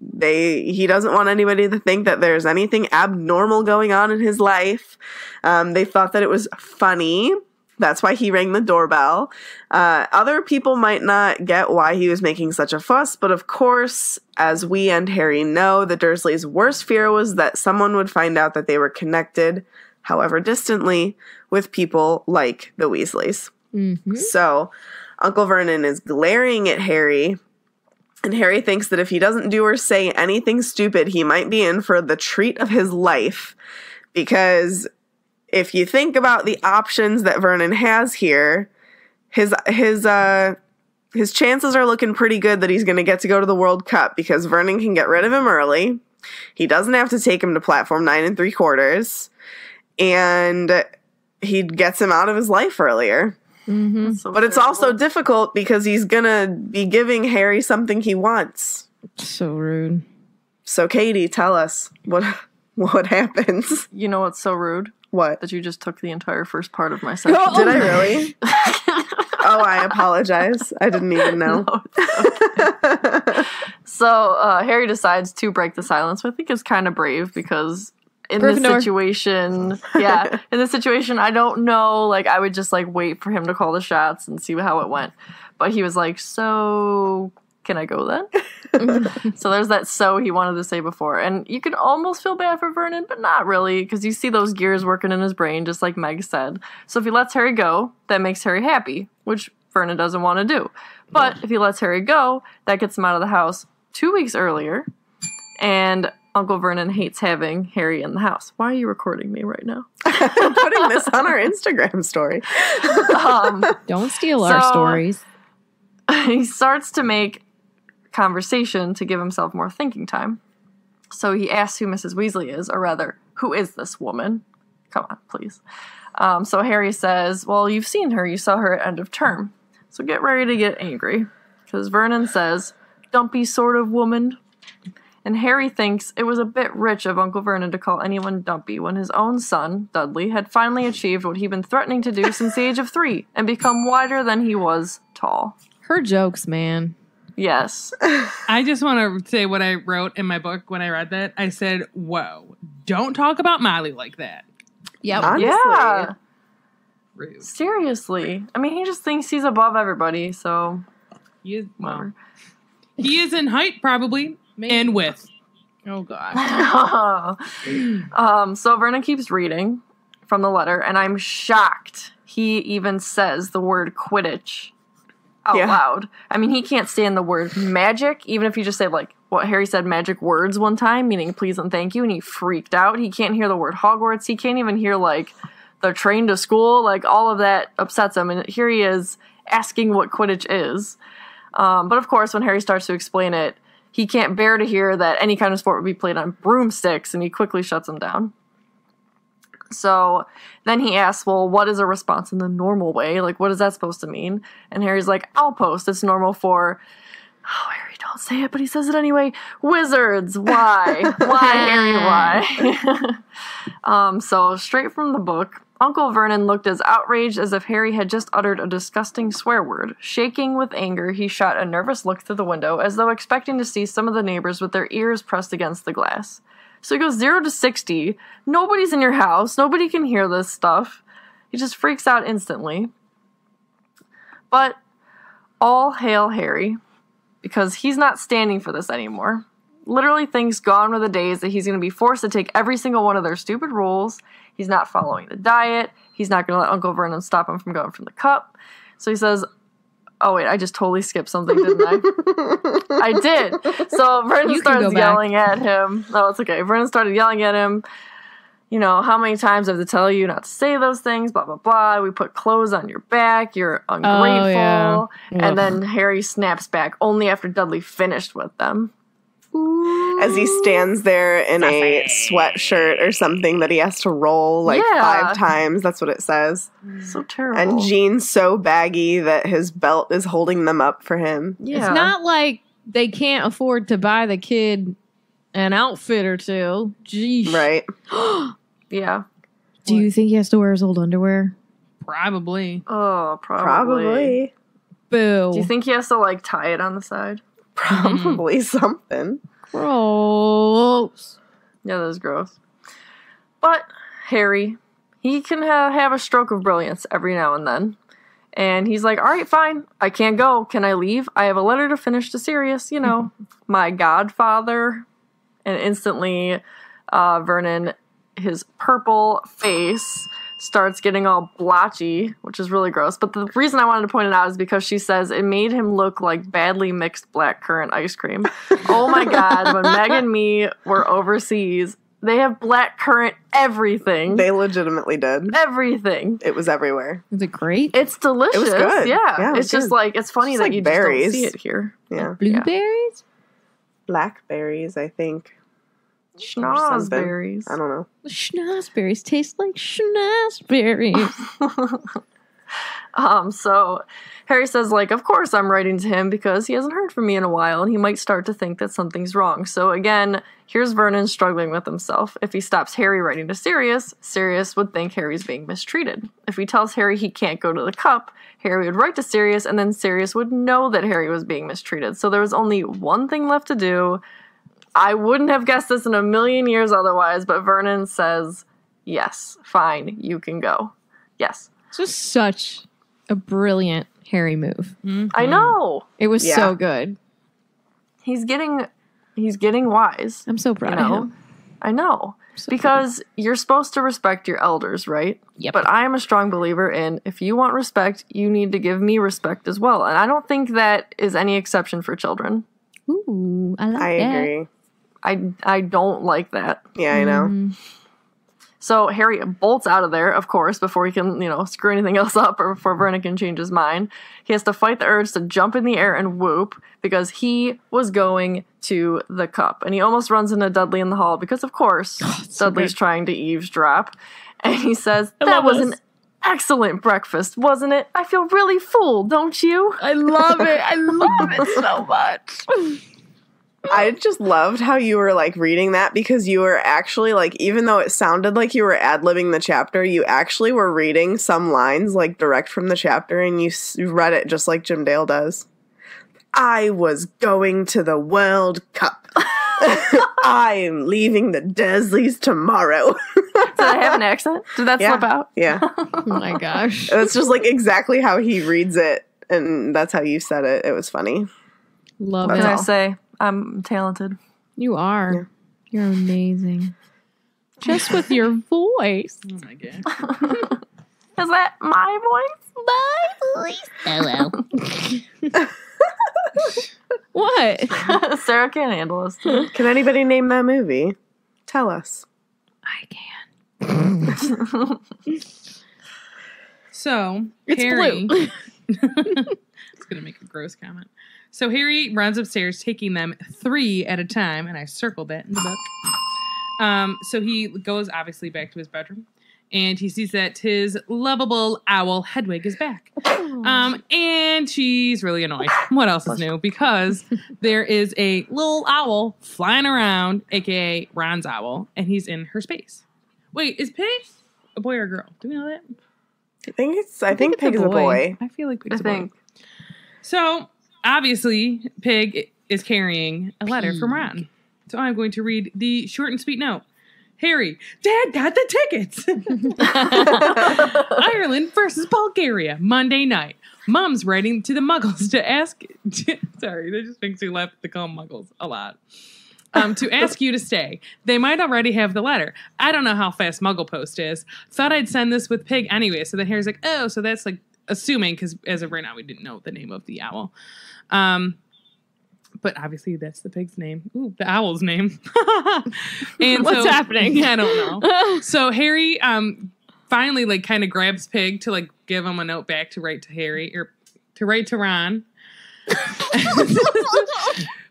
they he doesn't want anybody to think that there's anything abnormal going on in his life. Um, they thought that it was funny. That's why he rang the doorbell. Uh, other people might not get why he was making such a fuss, but of course, as we and Harry know, the Dursleys' worst fear was that someone would find out that they were connected, however distantly, with people like the Weasleys. Mhm. So Uncle Vernon is glaring at Harry, and Harry thinks that if he doesn't do or say anything stupid, he might be in for the treat of his life. Because if you think about the options that Vernon has here, his his uh his chances are looking pretty good that he's going to get to go to the World Cup because Vernon can get rid of him early. He doesn't have to take him to platform nine and three quarters, and he gets him out of his life earlier. Mhm. So But it's also difficult because he's gonna be giving Harry something he wants. So rude. So Katie, tell us what what happens. You know what's so rude? What That you just took the entire first part of my sentence. Oh, did I really? oh, I apologize. I didn't even know. So uh, Harry decides to break the silence, which I think is kind of brave because in Gryffindor. this situation, yeah, in this situation, I don't know. Like, I would just like wait for him to call the shots and see how it went. But he was like, "So, Can I go then? so there's that so he wanted to say before. And you can almost feel bad for Vernon, but not really, because you see those gears working in his brain, just like Meg said. So if he lets Harry go, that makes Harry happy, which Vernon doesn't want to do. But if he lets Harry go, that gets him out of the house two weeks earlier. And Uncle Vernon hates having Harry in the house. Why are you recording me right now? I'm putting this on our Instagram story. Um, Don't steal our stories. he starts to make conversation to give himself more thinking time. So he asks who Mrs. Weasley is, or rather, who is this woman? Come on, please. Um, so Harry says, Well, you've seen her. You saw her at end of term. So get ready to get angry. Because Vernon says, Dumpy sort of woman. And Harry thinks it was a bit rich of Uncle Vernon to call anyone dumpy when his own son, Dudley, had finally achieved what he'd been threatening to do since the age of three and become wider than he was tall. Her jokes, man. Yes. I just want to say what I wrote in my book when I read that. I said, "Whoa, don't talk about Molly like that." Yep. Honestly. Yeah. Rude. Seriously. I mean, he just thinks he's above everybody, so He is, well, he is in height probably and with. Oh God. um, so Vernon keeps reading from the letter, and I'm shocked he even says the word Quidditch out Yeah. loud. I mean, he can't stand the word magic, even if you just say, like, what Harry said magic words one time, meaning please and thank you, and he freaked out. He can't hear the word Hogwarts. He can't even hear, like, the train to school. Like, all of that upsets him. And here he is asking what Quidditch is. Um, but of course, when Harry starts to explain it, he can't bear to hear that any kind of sport would be played on broomsticks, and he quickly shuts him down. So then he asks, Well, what is a response in the normal way? Like, what is that supposed to mean? And Harry's like, I'll post. It's normal for. Oh, Harry, don't say it, but he says it anyway. Wizards, why? why, Harry, why? um, so, straight from the book, Uncle Vernon looked as outraged as if Harry had just uttered a disgusting swear word. Shaking with anger, he shot a nervous look through the window as though expecting to see some of the neighbors with their ears pressed against the glass. So he goes 0 to 60. Nobody's in your house. Nobody can hear this stuff. He just freaks out instantly. But all hail Harry because he's not standing for this anymore. Literally thinks gone were the days that he's going to be forced to take every single one of their stupid rules. He's not following the diet. He's not going to let Uncle Vernon stop him from going from the cup. So he says, Oh, wait, I just totally skipped something, didn't I? I did. So Vernon You starts yelling at him. No, it's okay. Vernon started yelling at him. You know, how many times I have to tell you not to say those things, blah, blah, blah. We put clothes on your back. You're ungrateful. Oh, yeah. Ugh. And then Harry snaps back only after Dudley finished with them. As he stands there in a sweatshirt or something that he has to roll like Yeah. five times. That's what it says. So mm. terrible. And jeans so baggy that his belt is holding them up for him. yeah. It's not like they can't afford to buy the kid an outfit or two. Geez. Right. Yeah. Do you think he has to wear his old underwear? Probably. Oh, probably. Probably. Boo. Do you think he has to like tie it on the side? Probably something. Gross. Yeah, that is gross. But Harry, he can ha- have a stroke of brilliance every now and then. And he's like, all right, fine. I can't go. Can I leave? I have a letter to finish to Sirius, you know, my godfather. And instantly, uh, Vernon, his purple face starts getting all blotchy, which is really gross. But the reason I wanted to point it out is because she says it made him look like badly mixed black currant ice cream. oh my god, when Meg and me were overseas, they have black currant everything. They legitimately did. everything. It was everywhere. Is it great? It's delicious. It was good. Yeah. Yeah, it was it's just like it's funny Just that like you berries. just don't see it here. Yeah. Blueberries? Blackberries, I think. Schnozberries. I don't know. Schnozberries taste like schnozberries. Um, so Harry says, like, of course I'm writing to him because he hasn't heard from me in a while and he might start to think that something's wrong. So again, here's Vernon struggling with himself. If he stops Harry writing to Sirius, Sirius would think Harry's being mistreated. If he tells Harry he can't go to the cup, Harry would write to Sirius and then Sirius would know that Harry was being mistreated. So there was only one thing left to do. I wouldn't have guessed this in a million years otherwise, but Vernon says, yes, fine, you can go. Yes. Just such a brilliant Harry move. I mm-hmm. know. It was Yeah. so good. he's getting he's getting wise. I'm so proud you know? of him. I know. because you're supposed to respect your elders, right? Yep. But I am a strong believer in if you want respect, you need to give me respect as well. And I don't think that is any exception for children. Ooh, I like I that. agree. I I don't like that. Yeah, I know. Mm-hmm. So Harry bolts out of there, of course, before he can, you know, screw anything else up or before Vernon can change his mind. He has to fight the urge to jump in the air and whoop because he was going to the cup. And he almost runs into Dudley in the hall because, of course, Dudley's trying to eavesdrop. And he says, That was this. an excellent breakfast, wasn't it? I feel really full, don't you? I love it. I love it so much. I just loved how you were like reading that because you were actually like, even though it sounded like you were ad libbing the chapter, you actually were reading some lines like direct from the chapter and you read it just like Jim Dale does. I was going to the World Cup. I'm leaving the Dursleys tomorrow. Did I have an accent? Did that yeah. slip out? Yeah. Oh my gosh. It's just like exactly how he reads it. And that's how you said it. It was funny. Love What it. can I say? I'm talented. You are. You're amazing. Just with your voice. Mm, oh my. Is that my voice? My voice. Hello. what? Sarah can't handle us. today. Can anybody name that movie? Tell us. I can. So It's Harry, blue. it's gonna make a gross comment. So Harry runs upstairs, taking them three at a time, and I circled that in the book. Um, so he goes obviously back to his bedroom, and he sees that his lovable owl Hedwig is back. Um, and she's really annoyed. What else is new? Because there is a little owl flying around, aka Ron's owl, and he's in her space. Wait, is Pig a boy or a girl? Do we know that? I think it's. I, think, think it's a Pig's a boy. boy. I feel like I Pig's a boy. think. So obviously, Pig is carrying a letter from Ron. So I'm going to read the short and sweet note. Harry, Dad got the tickets. Ireland versus Bulgaria, Monday night. Mom's writing to the Muggles to ask. sorry, that just makes me laugh to call 'em Muggles a lot. Um, to ask you to stay. They might already have the letter. I don't know how fast Muggle Post is. Thought I'd send this with Pig anyway. So then Harry's like, oh, so that's like assuming because as of right now we didn't know the name of the owl. Um, but obviously that's the pig's name. Ooh, the owl's name. and What's so- happening? I don't know. So Harry um finally like kind of grabs Pig to like give him a note back to write to Harry or to write to Ron.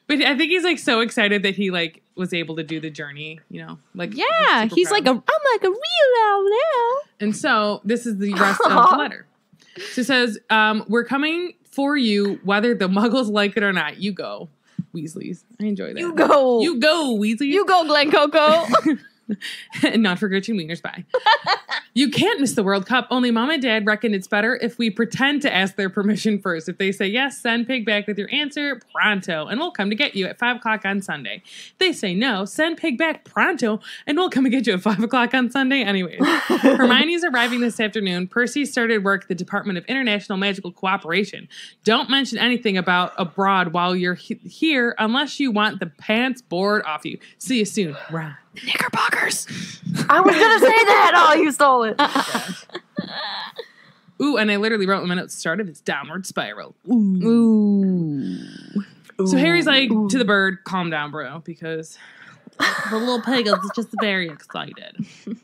but I think he's like so excited that he like was able to do the journey, you know, like Yeah, super he's like a. I'm like a real owl now. And so this is the rest of the letter. It says, um, "We're coming for you, whether the Muggles like it or not. You go, Weasleys. I enjoy that. You go. You go, Weasley. You go, Glen Coco. and not for Gretchen Wiener's bye. you can't miss the World Cup. Only mom and dad reckon it's better if we pretend to ask their permission first. If they say yes, send Pig back with your answer pronto, and we'll come to get you at five o'clock on Sunday. If they say no, send Pig back pronto, and we'll come and get you at five o'clock on Sunday. Anyways, Hermione's arriving this afternoon. Percy started work at the Department of International Magical Cooperation. Don't mention anything about abroad while you're he- here unless you want the pants bored off you. See you soon, Ron. Knickerbockers. I was gonna say that. Oh, you stole it. Ooh, and I literally wrote in my notes, start of his downward spiral. Ooh. Ooh. So Harry's like to the bird, calm down, bro, because the little pig is just very excited.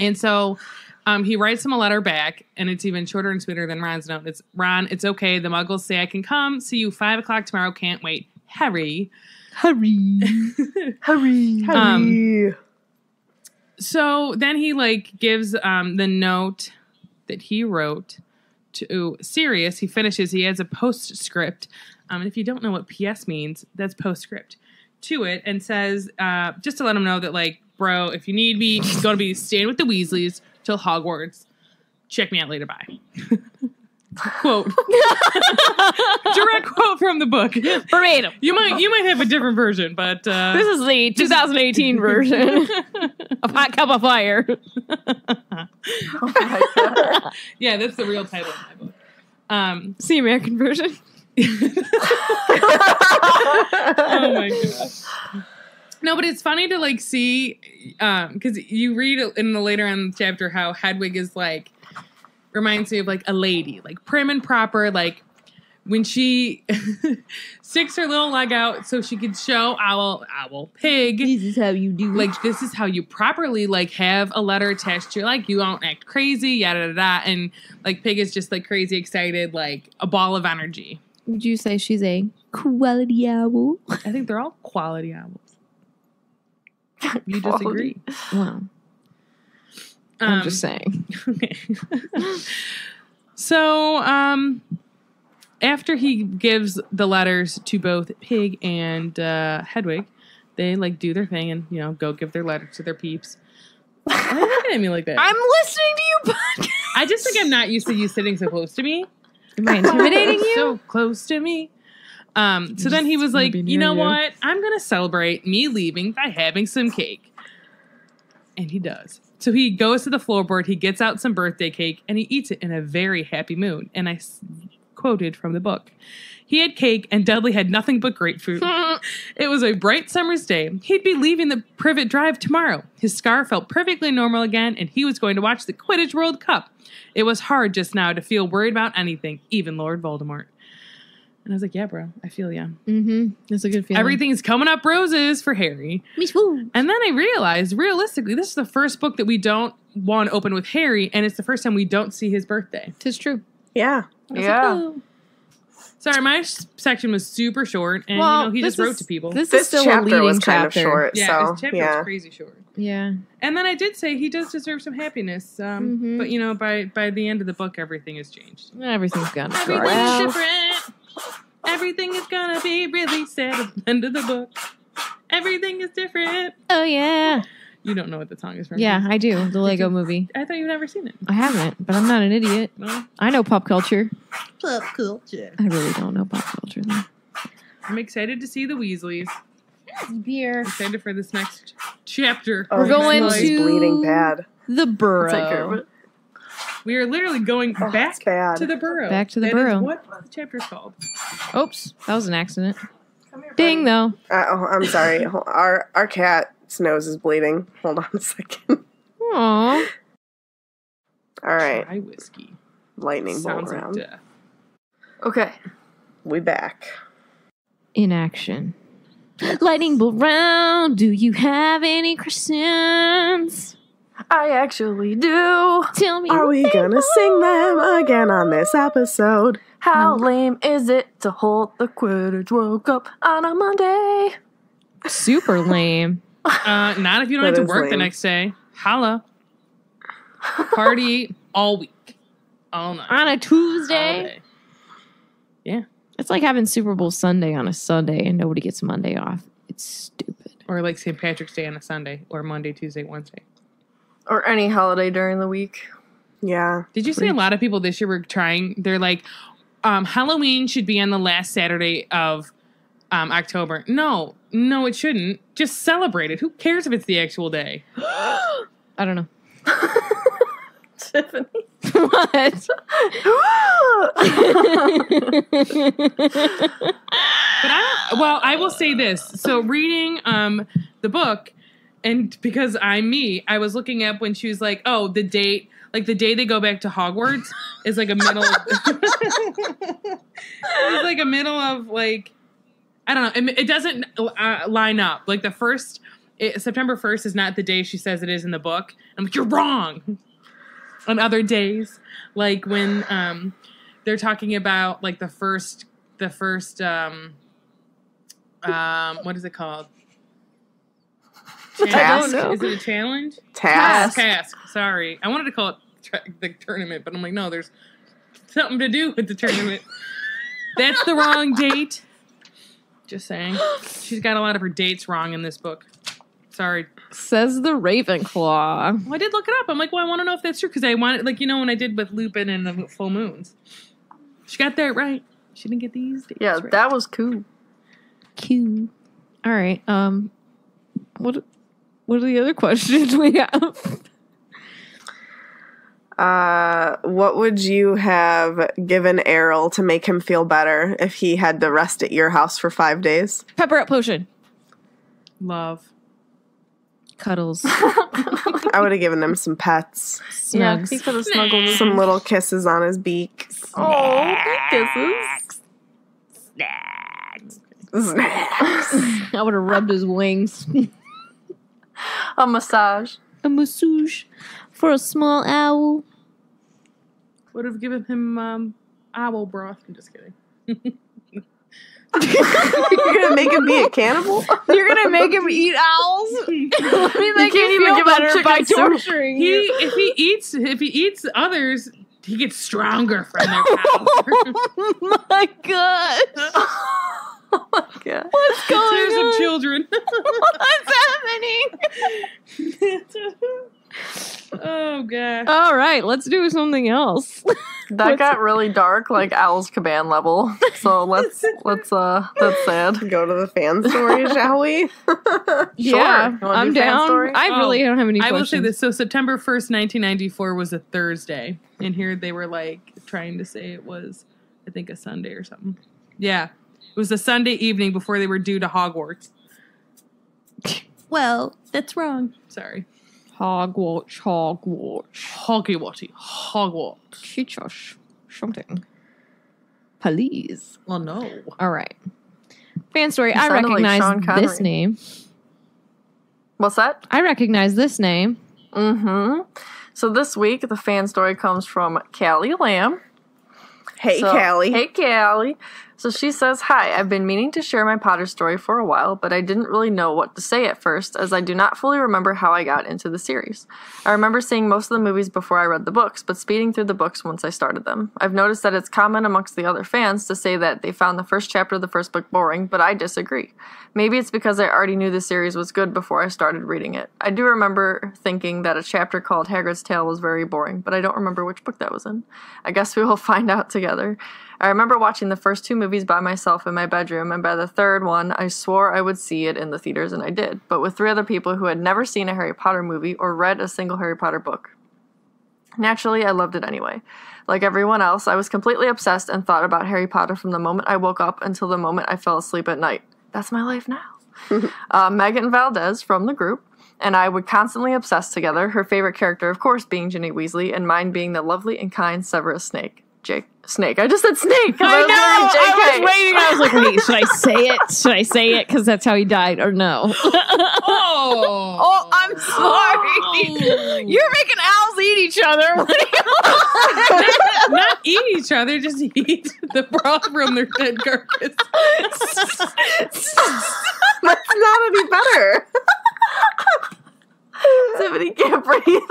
And so um, he writes him a letter back, and it's even shorter and sweeter than Ron's note. It's Ron, it's okay. The muggles say I can come. See you five o'clock tomorrow. Can't wait. Harry. Hurry. Hurry. Um, Hey. So then he like gives um, the note that he wrote to Sirius. He finishes. He has a postscript. Um, and if you don't know what PS means, that's postscript to it, and says uh, just to let him know that like, bro, if you need me, he's gonna be staying with the Weasleys till Hogwarts. Check me out later. Bye. quote. Direct quote from the book. Verbatim. You might you might have a different version, but uh, This is the 2018 version of Hot Cup of Fire. Oh yeah, that's the real title of my book. Um, It's the American version. oh my gosh. No, but it's funny to like see because you read in the later on the chapter how Hedwig is like reminds me of like a lady, like prim and proper, like when she sticks her little leg out so she could show owl owl pig. This is how you do. like this is how you properly like have a letter attached to your like you don't act crazy yada yada yada and like pig is just like crazy excited like a ball of energy. Would you say she's a quality owl? i think they're all quality owls. You disagree. Well, I'm Um, just saying. okay. so um after he gives the letters to both pig and uh hedwig they like do their thing and you know go give their letters to their peeps why are you looking at me like that I'm listening to you. podcast. I just think I'm not used to you sitting so close to me. Am I intimidating you? So close to me. Um, so then he was like, you know you." what? I'm gonna celebrate me leaving by having some cake. And he does. So he goes to the floorboard, he gets out some birthday cake, and he eats it in a very happy mood. And I s- quoted from the book. He had cake, and Dudley had nothing but grapefruit. It was a bright summer's day. He'd be leaving the Privet Drive tomorrow. His scar felt perfectly normal again, and he was going to watch the Quidditch World Cup. It was hard just now to feel worried about anything, even Lord Voldemort. And I was like, yeah, bro, I feel ya. mm-hmm. That's a good feeling. Everything's coming up roses for Harry. Me too. And then I realized, realistically, this is the first book that we don't want to open with Harry, and it's the first time we don't see his birthday. Tis true. Yeah. Yeah. Sorry, my s- section was super short, and Well, you know he this just wrote to people. This, is This still a chapter leading was kind chapter. of short, yeah, so his chapter yeah. was crazy short. Yeah. And then I did say he does deserve some happiness. Um, Mhm. But you know, by by the end of the book, everything has changed. Everything's gone. Everything Well, is different. Everything is gonna be really sad at the end of the book. Everything is different. Oh yeah. You don't know what the song is from. Yeah, I do. The Lego movie. I thought you'd never seen it. I haven't, but I'm not an idiot. No, I know pop culture. Pop culture. I really don't know pop culture though. I'm excited to see the Weasleys. Beer. Excited for this next chapter. Oh, We're going nose is to- bleeding bad. The Take care of burrow. It. We are literally going Oh, back to the burrow. Back to the That is burrow. what the chapter's called. Oops, that was an accident. Here, Ding though. Uh, oh, I'm sorry. Our our cat's nose is bleeding. Hold on a second. Aww. All right, Try whiskey. lightning bolt Sounds like round. death. Okay. We back. In action. Lightning bolt round. Do you have any questions? I actually do. Tell me. Are we gonna are. sing them again on this episode? How lame is it to hold the Quidditch World Cup on a Monday? Super lame. Uh, not if you don't That have to is work the next day. Holla. Party all week. All night. On a all Tuesday. Yeah. It's like having Super Bowl Sunday on a Sunday and nobody gets Monday off. It's stupid. Or like St. Patrick's Day on a Sunday. Or Monday, Tuesday, Wednesday. Or any holiday during the week. Yeah. Did you see a lot of people this year were trying? They're like, um, Halloween should be on the last Saturday of um, October. No, no, it shouldn't. Just celebrate it. Who cares if it's the actual day? I don't know. Tiffany. what? But I well, I will say this. So reading um the book, and because I'm me, I was looking up when she was like, "Oh, the date, like the day they go back to Hogwarts, is like a middle. it's like a middle of like, I don't know. It, it doesn't uh, line up. Like the first it, September first is not the day she says it is in the book. I'm like, you're wrong. On other days, like when um they're talking about like the first the first um um what is it called Task. know. is it a challenge Task. task sorry i wanted to call it tra- the tournament but i'm like no there's something to do with the tournament that's the wrong date just saying she's got a lot of her dates wrong in this book sorry Says the Ravenclaw. well, i did look it up i'm like well i want to know if that's true because i wanted like you know when i did with lupin and the full moons she got that right she didn't get these dates Yeah, right. that was cool. Q. All right. Um, what? What are the other questions we have? Uh, what would you have given Errol to make him feel better if he had to rest at your house for five days? Pepper up potion. Love. Cuddles. I would have given him some pets, Yeah, Snugs. he could have snuggled with some little kisses on his beak. Oh, kisses. I would have rubbed his wings. A massage. a massage for a small owl. Would have given him um, owl broth. I'm just kidding. You're gonna make him be a cannibal? You're gonna make him eat owls. Let me make can't him even feel give him better by torturing He you. if he eats if he eats others, he gets stronger from their power. Oh my god! Yeah. What's going Tears of on? children. What's happening? oh gosh. All right, let's do something else. That got really dark, like Owl's Command level. So let's let's uh that's sad. Go to the fan story, shall we? yeah, I'm do fan down. story? I really Oh, don't have any I will say this. So September 1st, 1994 was a Thursday. And here they were like trying to say it was, I think, a Sunday or something. Yeah. It was a Sunday evening before they were due to Hogwarts. well, that's wrong. Sorry. Hogwarts, Hogwarts. Hogwarty. Hogwarts. Teach us something. Please. Oh no. All right. Fan story. You I sounded like recognize Sean Connery. this name. What's that? I recognize this name. Mm-hmm. So this week the fan story comes from Callie Lamb. Hey, So- Callie. Hey, Callie. So she says, Hi, I've been meaning to share my Potter story for a while, but I didn't really know what to say at first, as I do not fully remember how I got into the series. I remember seeing most of the movies before I read the books, but speeding through the books once I started them. I've noticed that it's common amongst the other fans to say that they found the first chapter of the first book boring, but I disagree. Maybe it's because I already knew the series was good before I started reading it. I do remember thinking that a chapter called Hagrid's Tale was very boring, but I don't remember which book that was in. I guess we will find out together. I remember watching the first two movies by myself in my bedroom, and by the third one, I swore I would see it in the theaters, and I did, but with three other people who had never seen a Harry Potter movie or read a single Harry Potter book. Naturally, I loved it anyway. Like everyone else, I was completely obsessed and thought about Harry Potter from the moment I woke up until the moment I fell asleep at night. That's my life now. uh, Megan Valdez from the group and I would constantly obsess together, her favorite character, of course, being Ginny Weasley, and mine being the lovely and kind Severus Snake. Jake. Snake. I just said snake. I was know. gonna I was waiting. I was like, wait, should I say it? Should I say it? Because that's how he died, or no? Oh. oh, I'm sorry. Oh. You're making owls eat each other. What Not eat each other, just eat the broth from their dead carcass. That's not any better. Somebody can't breathe.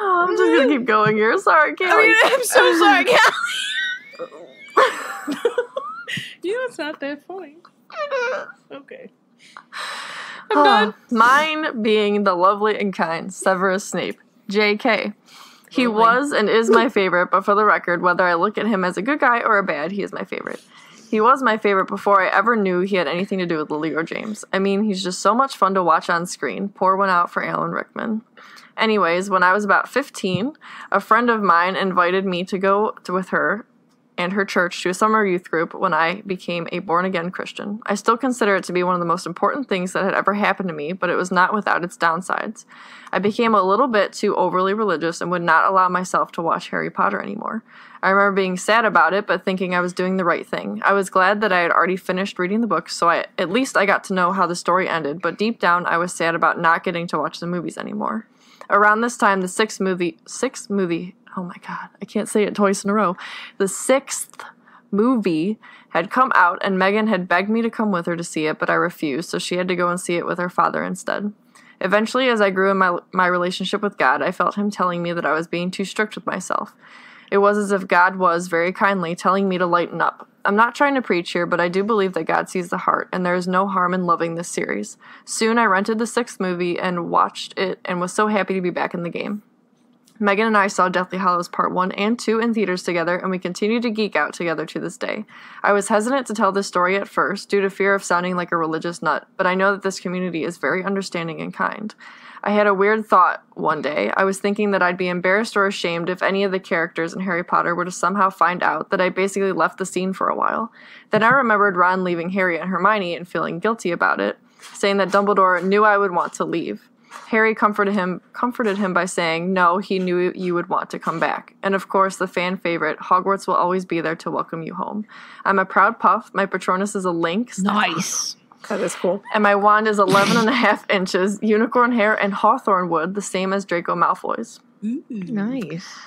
Oh, I'm just gonna keep going here. Sorry, Kaylee. I mean, I'm so sorry. You know, it's not that funny. Okay. I'm done. Mine being the lovely and kind Severus Snape, J.K. He was and is my favorite, but for the record, whether I look at him as a good guy or a bad, he is my favorite. He was my favorite before I ever knew he had anything to do with Lily or James. I mean, he's just so much fun to watch on screen. Pour one out for Alan Rickman. Anyways, when I was about 15, a friend of mine invited me to go to, with her and her church to a summer youth group when I became a born again Christian. I still consider it to be one of the most important things that had ever happened to me, but it was not without its downsides. I became a little bit too overly religious and would not allow myself to watch Harry Potter anymore. I remember being sad about it, but thinking I was doing the right thing. I was glad that I had already finished reading the books, so I, at least I got to know how the story ended, but deep down I was sad about not getting to watch the movies anymore. Around this time, the sixth movie, sixth movie, oh my god, I can't say it twice in a row. The sixth movie had come out, and Megan had begged me to come with her to see it, but I refused, so she had to go and see it with her father instead. Eventually, as I grew in my, my relationship with God, I felt Him telling me that I was being too strict with myself. It was as if God was, very kindly, telling me to lighten up. I'm not trying to preach here, but I do believe that God sees the heart, and there is no harm in loving this series. Soon I rented the sixth movie and watched it and was so happy to be back in the game. Megan and I saw Deathly Hallows Part 1 and 2 in theaters together, and we continue to geek out together to this day. I was hesitant to tell this story at first due to fear of sounding like a religious nut, but I know that this community is very understanding and kind. I had a weird thought one day. I was thinking that I'd be embarrassed or ashamed if any of the characters in Harry Potter were to somehow find out that I basically left the scene for a while. Then I remembered Ron leaving Harry and Hermione and feeling guilty about it, saying that Dumbledore knew I would want to leave. Harry comforted him comforted him by saying, "No, he knew you would want to come back." And of course, the fan favorite, Hogwarts will always be there to welcome you home. I'm a proud puff. My Patronus is a lynx. Nice. That is cool. And my wand is 11 and a half inches, unicorn hair, and hawthorn wood, the same as Draco Malfoy's. Nice.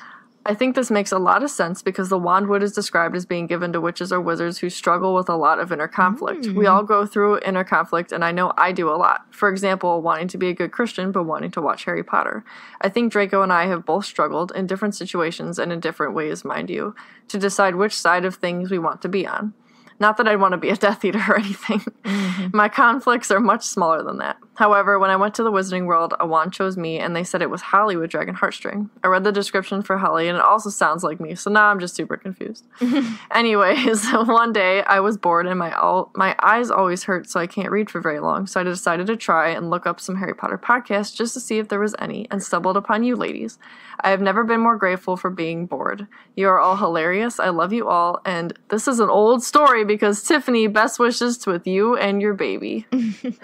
I think this makes a lot of sense because the wand wood is described as being given to witches or wizards who struggle with a lot of inner conflict. We mm. all go through inner conflict, and I know I do a lot. For example, wanting to be a good Christian but wanting to watch Harry Potter. I think Draco and I have both struggled in different situations and in different ways, mind you, to decide which side of things we want to be on. Not that I'd want to be a Death Eater or anything. Mm-hmm. My conflicts are much smaller than that. However, when I went to the Wizarding World, a wand chose me, and they said it was Holly with Dragon Heartstring. I read the description for Holly, and it also sounds like me, so now I'm just super confused. Anyways, one day I was bored, and my all, my eyes always hurt, so I can't read for very long. So I decided to try and look up some Harry Potter podcasts just to see if there was any, and stumbled upon you ladies. I have never been more grateful for being bored. You are all hilarious. I love you all, and this is an old story because Tiffany, best wishes with you and your baby.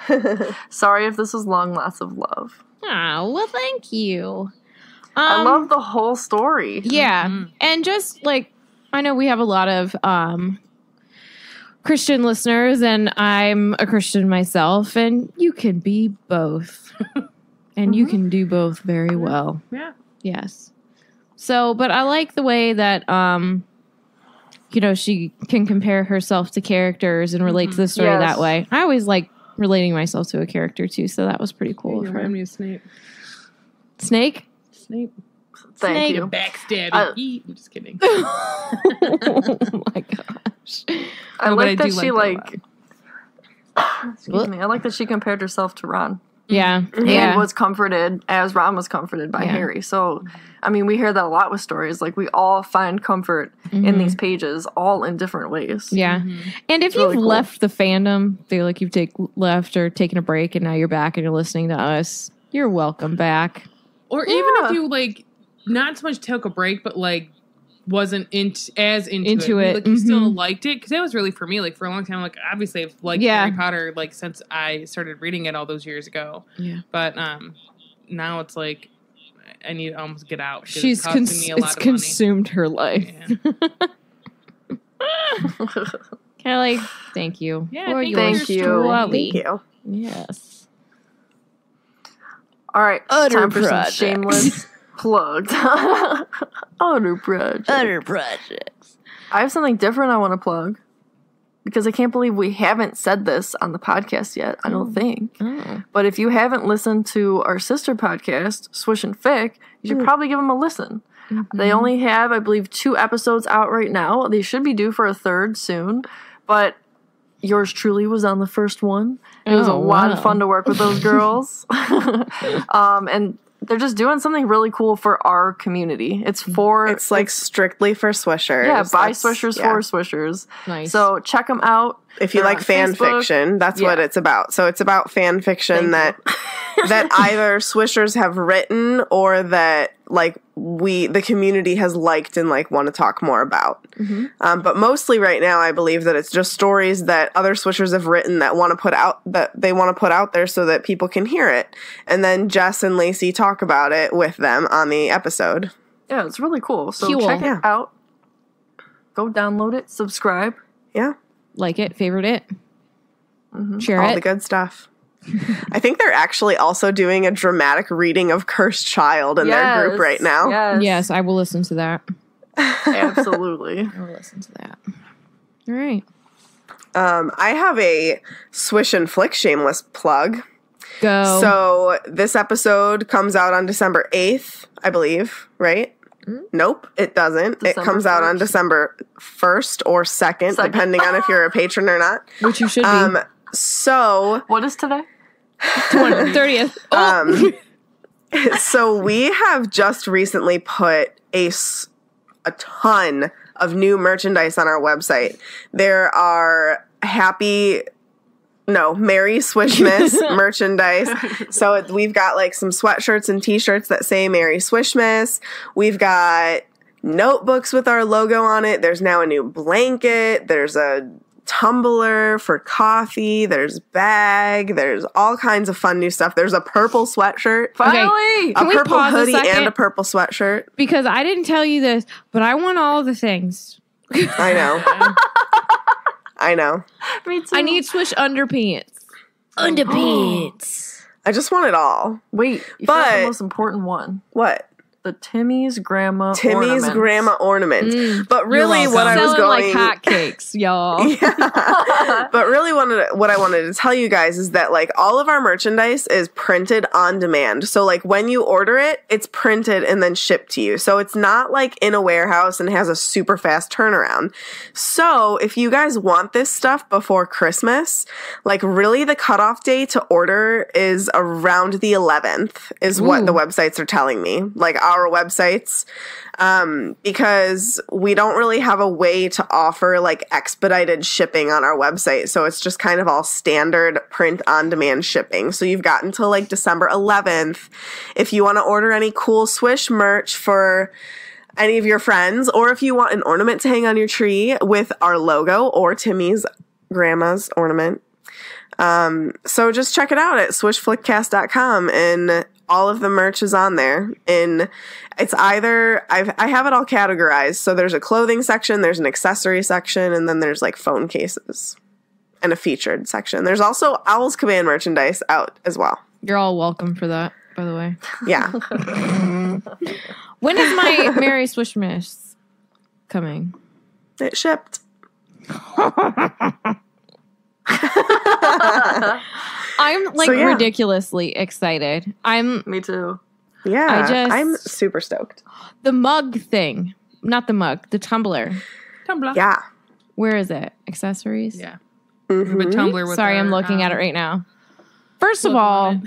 Sorry if this was long, lots of love. Oh, well, thank you. I Um, love the whole story. Yeah. And just like I know we have a lot of um Christian listeners and I'm a Christian myself and you can be both. and you can do both very well. Yeah. Yes. So, but I like the way that um you know, she can compare herself to characters and relate to the story Yes. that way. I always like relating myself to a character too, so that was pretty cool You of her. remind me of Snape. Snake? Snape. Thank Snake. you. Backstabbing. Uh, I'm just kidding. oh my gosh. I No, like I that do she like like. Excuse me. I like that she compared herself to Ron Yeah. and Yeah. was comforted as Ron was comforted by Yeah. Harry. So, I mean, we hear that a lot with stories. Like we all find comfort in these pages, all in different ways. Yeah. And if you've really cool. left the fandom, feel like you've take left or taken a break and now you're back and you're listening to us, you're welcome back. Or even if you like, not so much took a break, but like wasn't into as into, Into it, it, like you still mhm. liked it because that was really for me. Like for a long time, like obviously I've liked Yeah. Harry Potter like since I started reading it all those years ago. Yeah. But um, now it's like I need to almost get out. She's it's cons- me a it's lot of consumed her life. money. Kelly, thank you. Yeah, for thank you. Thank you. story. Thank you. Yes. All right. Utter time for projects. some shameless plugs. Utter projects. projects. I have something different I want to plug because I can't believe we haven't said this on the podcast yet. I don't mm. think. Oh. But if you haven't listened to our sister podcast, Swish and Fic, you should mm. probably give them a listen. They mm-hmm. only have, I believe, two episodes out right now. They should be due for a third soon. But yours truly was on the first one. It was a Oh, lot of fun to work with those girls. um, and they're just doing something really cool for our community. It's for It's like strictly for swishers. yeah, buy That's- swishers yeah. for swishers. Nice. So check them out. If you They're like fan Facebook. fiction, that's what it's about. So it's about fan fiction Thank that that either swishers have written or that like we the community has liked and like want to talk more about. Mm-hmm. Um, but mostly right now, I believe that it's just stories that other swishers have written that want to put out that they want to put out there so that people can hear it, and then Jess and Lacey talk about it with them on the episode. Yeah, it's really cool. So Cool. check it Yeah. out. Go download it, subscribe. Yeah, like it, favorite it, share all it. the good stuff. I think they're actually also doing a dramatic reading of Cursed Child in their group right now. Yes, yes, I will listen to that. absolutely. I will listen to that. All right. Um, I have a Swish and Flick shameless plug. Go. So this episode comes out on December 8th, I believe, right? Nope, it doesn't. it December comes out on December 1st or 2nd, Second. depending on if you're a patron or not. which you should be. Um, so What is today? 30th. um, so we have just recently put a, a ton of new merchandise on our website. There are happy no, Merry Swishmas merchandise. So we've got like some sweatshirts and t-shirts that say Merry Swishmas. We've got notebooks with our logo on it. There's now a new blanket. There's a tumbler for coffee. There's bag. There's all kinds of fun new stuff. There's a purple sweatshirt. Finally! A purple pause a hoodie and a purple sweatshirt. because I didn't tell you this, but I want all the things. I know. I know. Me too. I need Swish underpants. Underpants. I just want it all. Wait, you But- the most important one. What? The Timmy's grandma. Timmy's ornaments. grandma ornament. Mm. But really, what I was Selling going like hotcakes, y'all. Yeah. but really wanted what I wanted to tell you guys is that like all of our merchandise is printed on demand. So like when you order it, it's printed and then shipped to you. So it's not like in a warehouse and has a super fast turnaround. So if you guys want this stuff before Christmas, like really the cutoff day to order is around the 11th is what the websites are telling me. Like our websites um, because we don't really have a way to offer like expedited shipping on our website. So it's just kind of all standard print on demand shipping. So you've got until like December 11th. If you want to order any cool Swish merch for any of your friends, or if you want an ornament to hang on your tree with our logo or Timmy's grandma's ornament. Um, so just check it out at swishflickcast.com and all of the merch is on there. And it's either I've I have it all categorized. So there's a clothing section, there's an accessory section, and then there's like phone cases and a featured section. There's also Owl's Command merchandise out as well. You're all welcome for that, by the way. Yeah. When is my Merry Swishmas coming? it shipped. I'm like So, yeah. ridiculously excited. I'm Me too. Yeah. I just- I'm super stoked. the mug thing, not the mug, the tumbler. Tumbler. Yeah. Where is it? Accessories? Yeah. Mhm. But Tumbler with Sorry, our, I'm looking at um, it right now. First of all, it.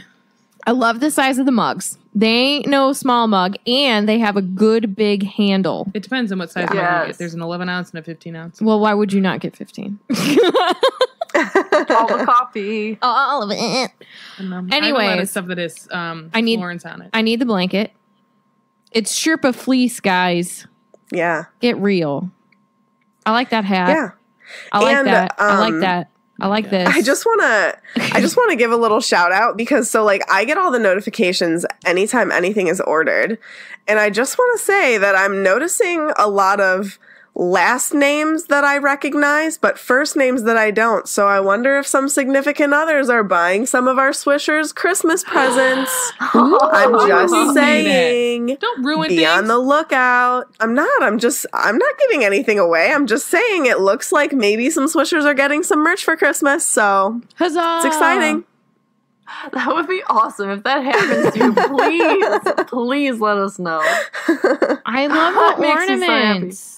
I love the size of the mugs. They ain't no small mug, and they have a good big handle. It depends on what size mug you Yes. get. There's an 11 ounce and a 15 ounce. Well, why would you not get 15? All the coffee, All of it. Anyway, um, I have a lot of Anyways. stuff that is um, I need- Florence on it. I need the blanket. It's Sherpa fleece, guys. Yeah. Get real. I like that hat. Yeah. I like And, that. I like um, that. I like this. I just want to I just want to give a little shout out because so like I get all the notifications anytime anything is ordered and I just want to say that I'm noticing a lot of last names that I recognize but first names that I don't. So I wonder if some significant others are buying some of our Swishers Christmas presents. Oh, I'm just saying. Don't ruin Be things. on the lookout. I'm not. I'm just. I'm not giving anything away. I'm just saying it looks like maybe some Swishers are getting some merch for Christmas. So Huzzah! it's exciting. That would be awesome if that happens to you. Please, please let us know. I love That the makes me so happy. ornaments.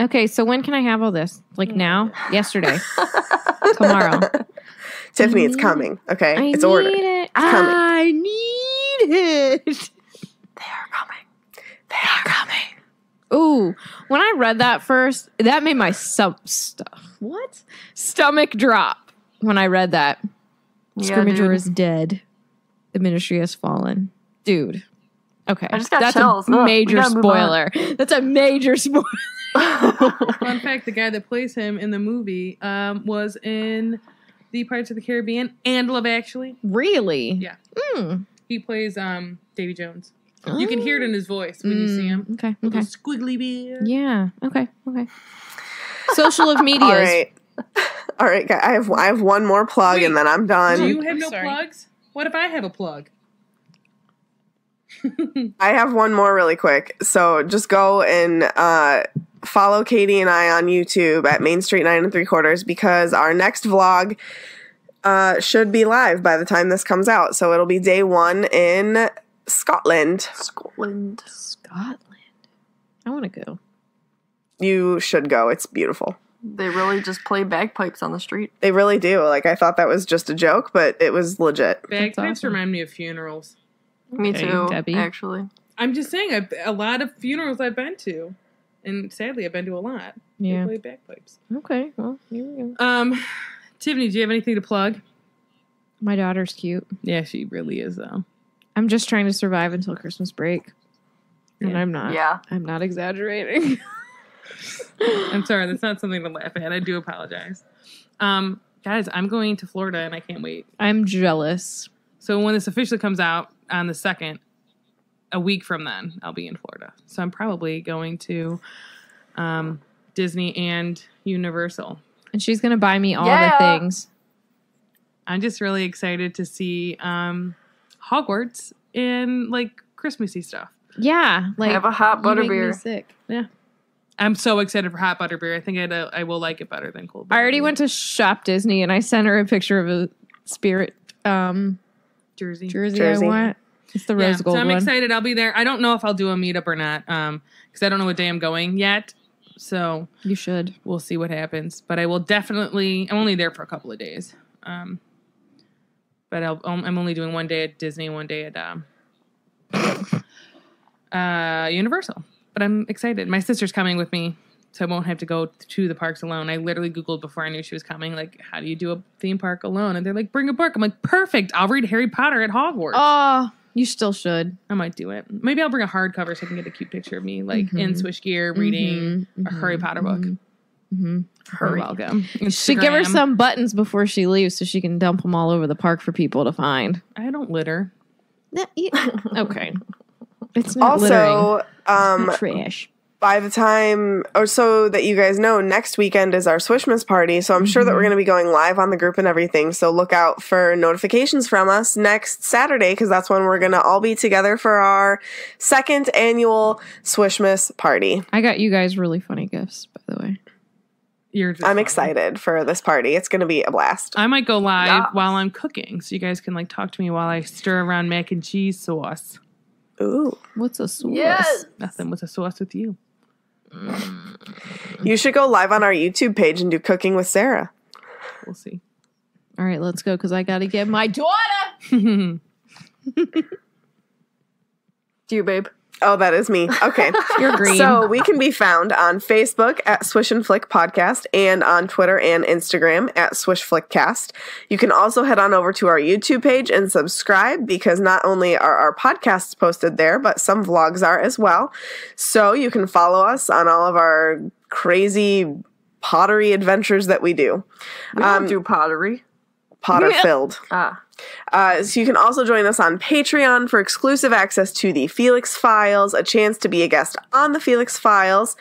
Okay, so when can I have all this? Like mm. now? Yesterday? Tomorrow? Tiffany, it's coming. Okay, I it's ordered. it. coming. I need it. They are coming. They are coming. Ooh, when I read that first, that made my sub stuff. What? Stomach drop when I read that. Yeah, Scrimgeour dude. is dead. The ministry has fallen. Dude. Okay. I just got That's chills. a major spoiler. That's a major spoiler. Fun fact: the guy that plays him in the movie um, was in the Pirates of the Caribbean and Love Actually. Really? Yeah. Mm. He plays um, Davy Jones. You can hear it in his voice when you see him. Mm, Okay. With Okay. a squiggly beard. Yeah. Okay. Okay. Social of media. All right. All right, guys. I have I have one more plug Wait, and then I'm done. Do you have no Sorry. plugs? What if I have a plug? I have one more really quick. So just go and uh, follow Katie and I on YouTube at Main Street Nine and Three Quarters because our next vlog uh, should be live by the time this comes out. So it'll be day one in Scotland. Scotland. Scotland. I want to go. You should go. It's beautiful. They really just play bagpipes on the street. They really do. Like I thought that was just a joke, but it was legit. Bagpipes awesome. remind me of funerals. Me Okay, too, Debbie. actually. I'm just saying, I've, a lot of funerals I've been to, and sadly, I've been to a lot. They Yeah. play bagpipes. Okay. Well, here we go. Um, Tiffany, do you have anything to plug? My daughter's cute. Yeah, she really is though. I'm just trying to survive until Christmas break. And I'm not. Yeah. I'm not exaggerating. I'm sorry, that's not something to laugh at. I do apologize. Um, guys, I'm going to Florida and I can't wait. I'm jealous. So when this officially comes out on the second, a week from then, I'll be in Florida. So I'm probably going to um, Disney and Universal. And she's going to buy me all Yeah. the things. I'm just really excited to see um, Hogwarts in like Christmassy stuff. Yeah. Like, Have a hot you make me butterbeer. sick. I'm so excited for hot butterbeer. I think I'd, uh, I will like it better than cold. I already went to Shop Disney and I sent her a picture of a spirit um, Jersey. jersey, Jersey. I want. It's the Yeah, rose gold so I'm one. excited. I'll be there. I don't know if I'll do a meetup or not, um, because I don't know what day I'm going yet. So You should. we'll see what happens. But I will definitely. I'm only there for a couple of days. Um, but I'll, um, I'm only doing one day at Disney, one day at um, uh, Universal. But I'm excited. My sister's coming with me, so I won't have to go to the parks alone. I literally googled before I knew she was coming, like, how do you do a theme park alone? And they're like, bring a book. I'm like, perfect. I'll read Harry Potter at Hogwarts. Oh, you still should. I might do it. Maybe I'll bring a hardcover so I can get a cute picture of me, like in Mhm. Swish gear, reading Mhm, a Harry Potter book. mhm, mhm. You're welcome. Should give her some buttons before she leaves so she can dump them all over the park for people to find. I don't litter. Yeah, yeah. okay. It's not Also, um, littering. trash. By the time, or so that you guys know, next weekend is our Swishmas party. So I'm sure that we're Mm-hmm. going to be going live on the group and everything. So look out for notifications from us next Saturday because that's when we're going to all be together for our second annual Swishmas party. I got you guys really funny gifts, by the way. You're just I'm funny. excited for this party. It's going to be a blast. I might go live Yeah. while I'm cooking, so you guys can like talk to me while I stir around mac and cheese sauce. Ooh. What's a sauce? Yes. Nothing with a sauce with you. You should go live on our YouTube page and do cooking with Sarah. We'll see. All right, let's go because I got to get my daughter. Do you, babe? Oh, that is me. Okay. You're green. So we can be found on Facebook at Swish and Flick Podcast and on Twitter and Instagram at Swish Flick Cast. You can also head on over to our YouTube page and subscribe because not only are our podcasts posted there, but some vlogs are as well. So you can follow us on all of our crazy pottery adventures that we do. We Um, do pottery. Potter filled. Ah. Uh, so you can also join us on Patreon for exclusive access to the Felix Files, a chance to be a guest on the Felix Files,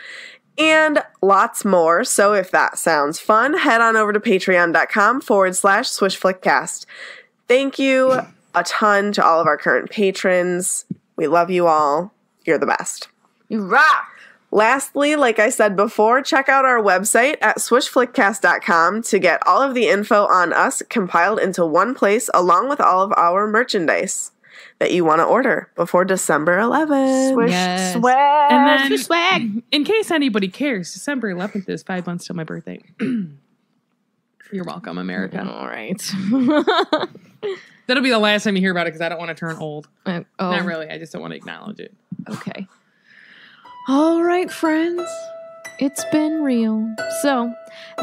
and lots more. So if that sounds fun, head on over to patreon.com forward slash swishflickcast. Thank you a ton to all of our current patrons. We love you all. You're the best. You rock. Lastly, like I said before, check out our website at swishflickcast.com to get all of the info on us compiled into one place along with all of our merchandise that you want to order before December 11th. Swish Yes. swag. And then, Swish swag. in case anybody cares, December 11th is five months till my birthday. You're welcome, America. All right. That'll be the last time you hear about it because I don't want to turn old. Uh, oh, Not really. I just don't want to acknowledge it. Okay. All right, friends. It's been real. So,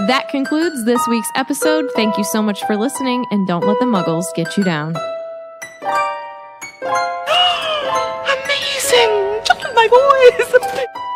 that concludes this week's episode. Thank you so much for listening, and don't let the muggles get you down. Amazing! Just my voice!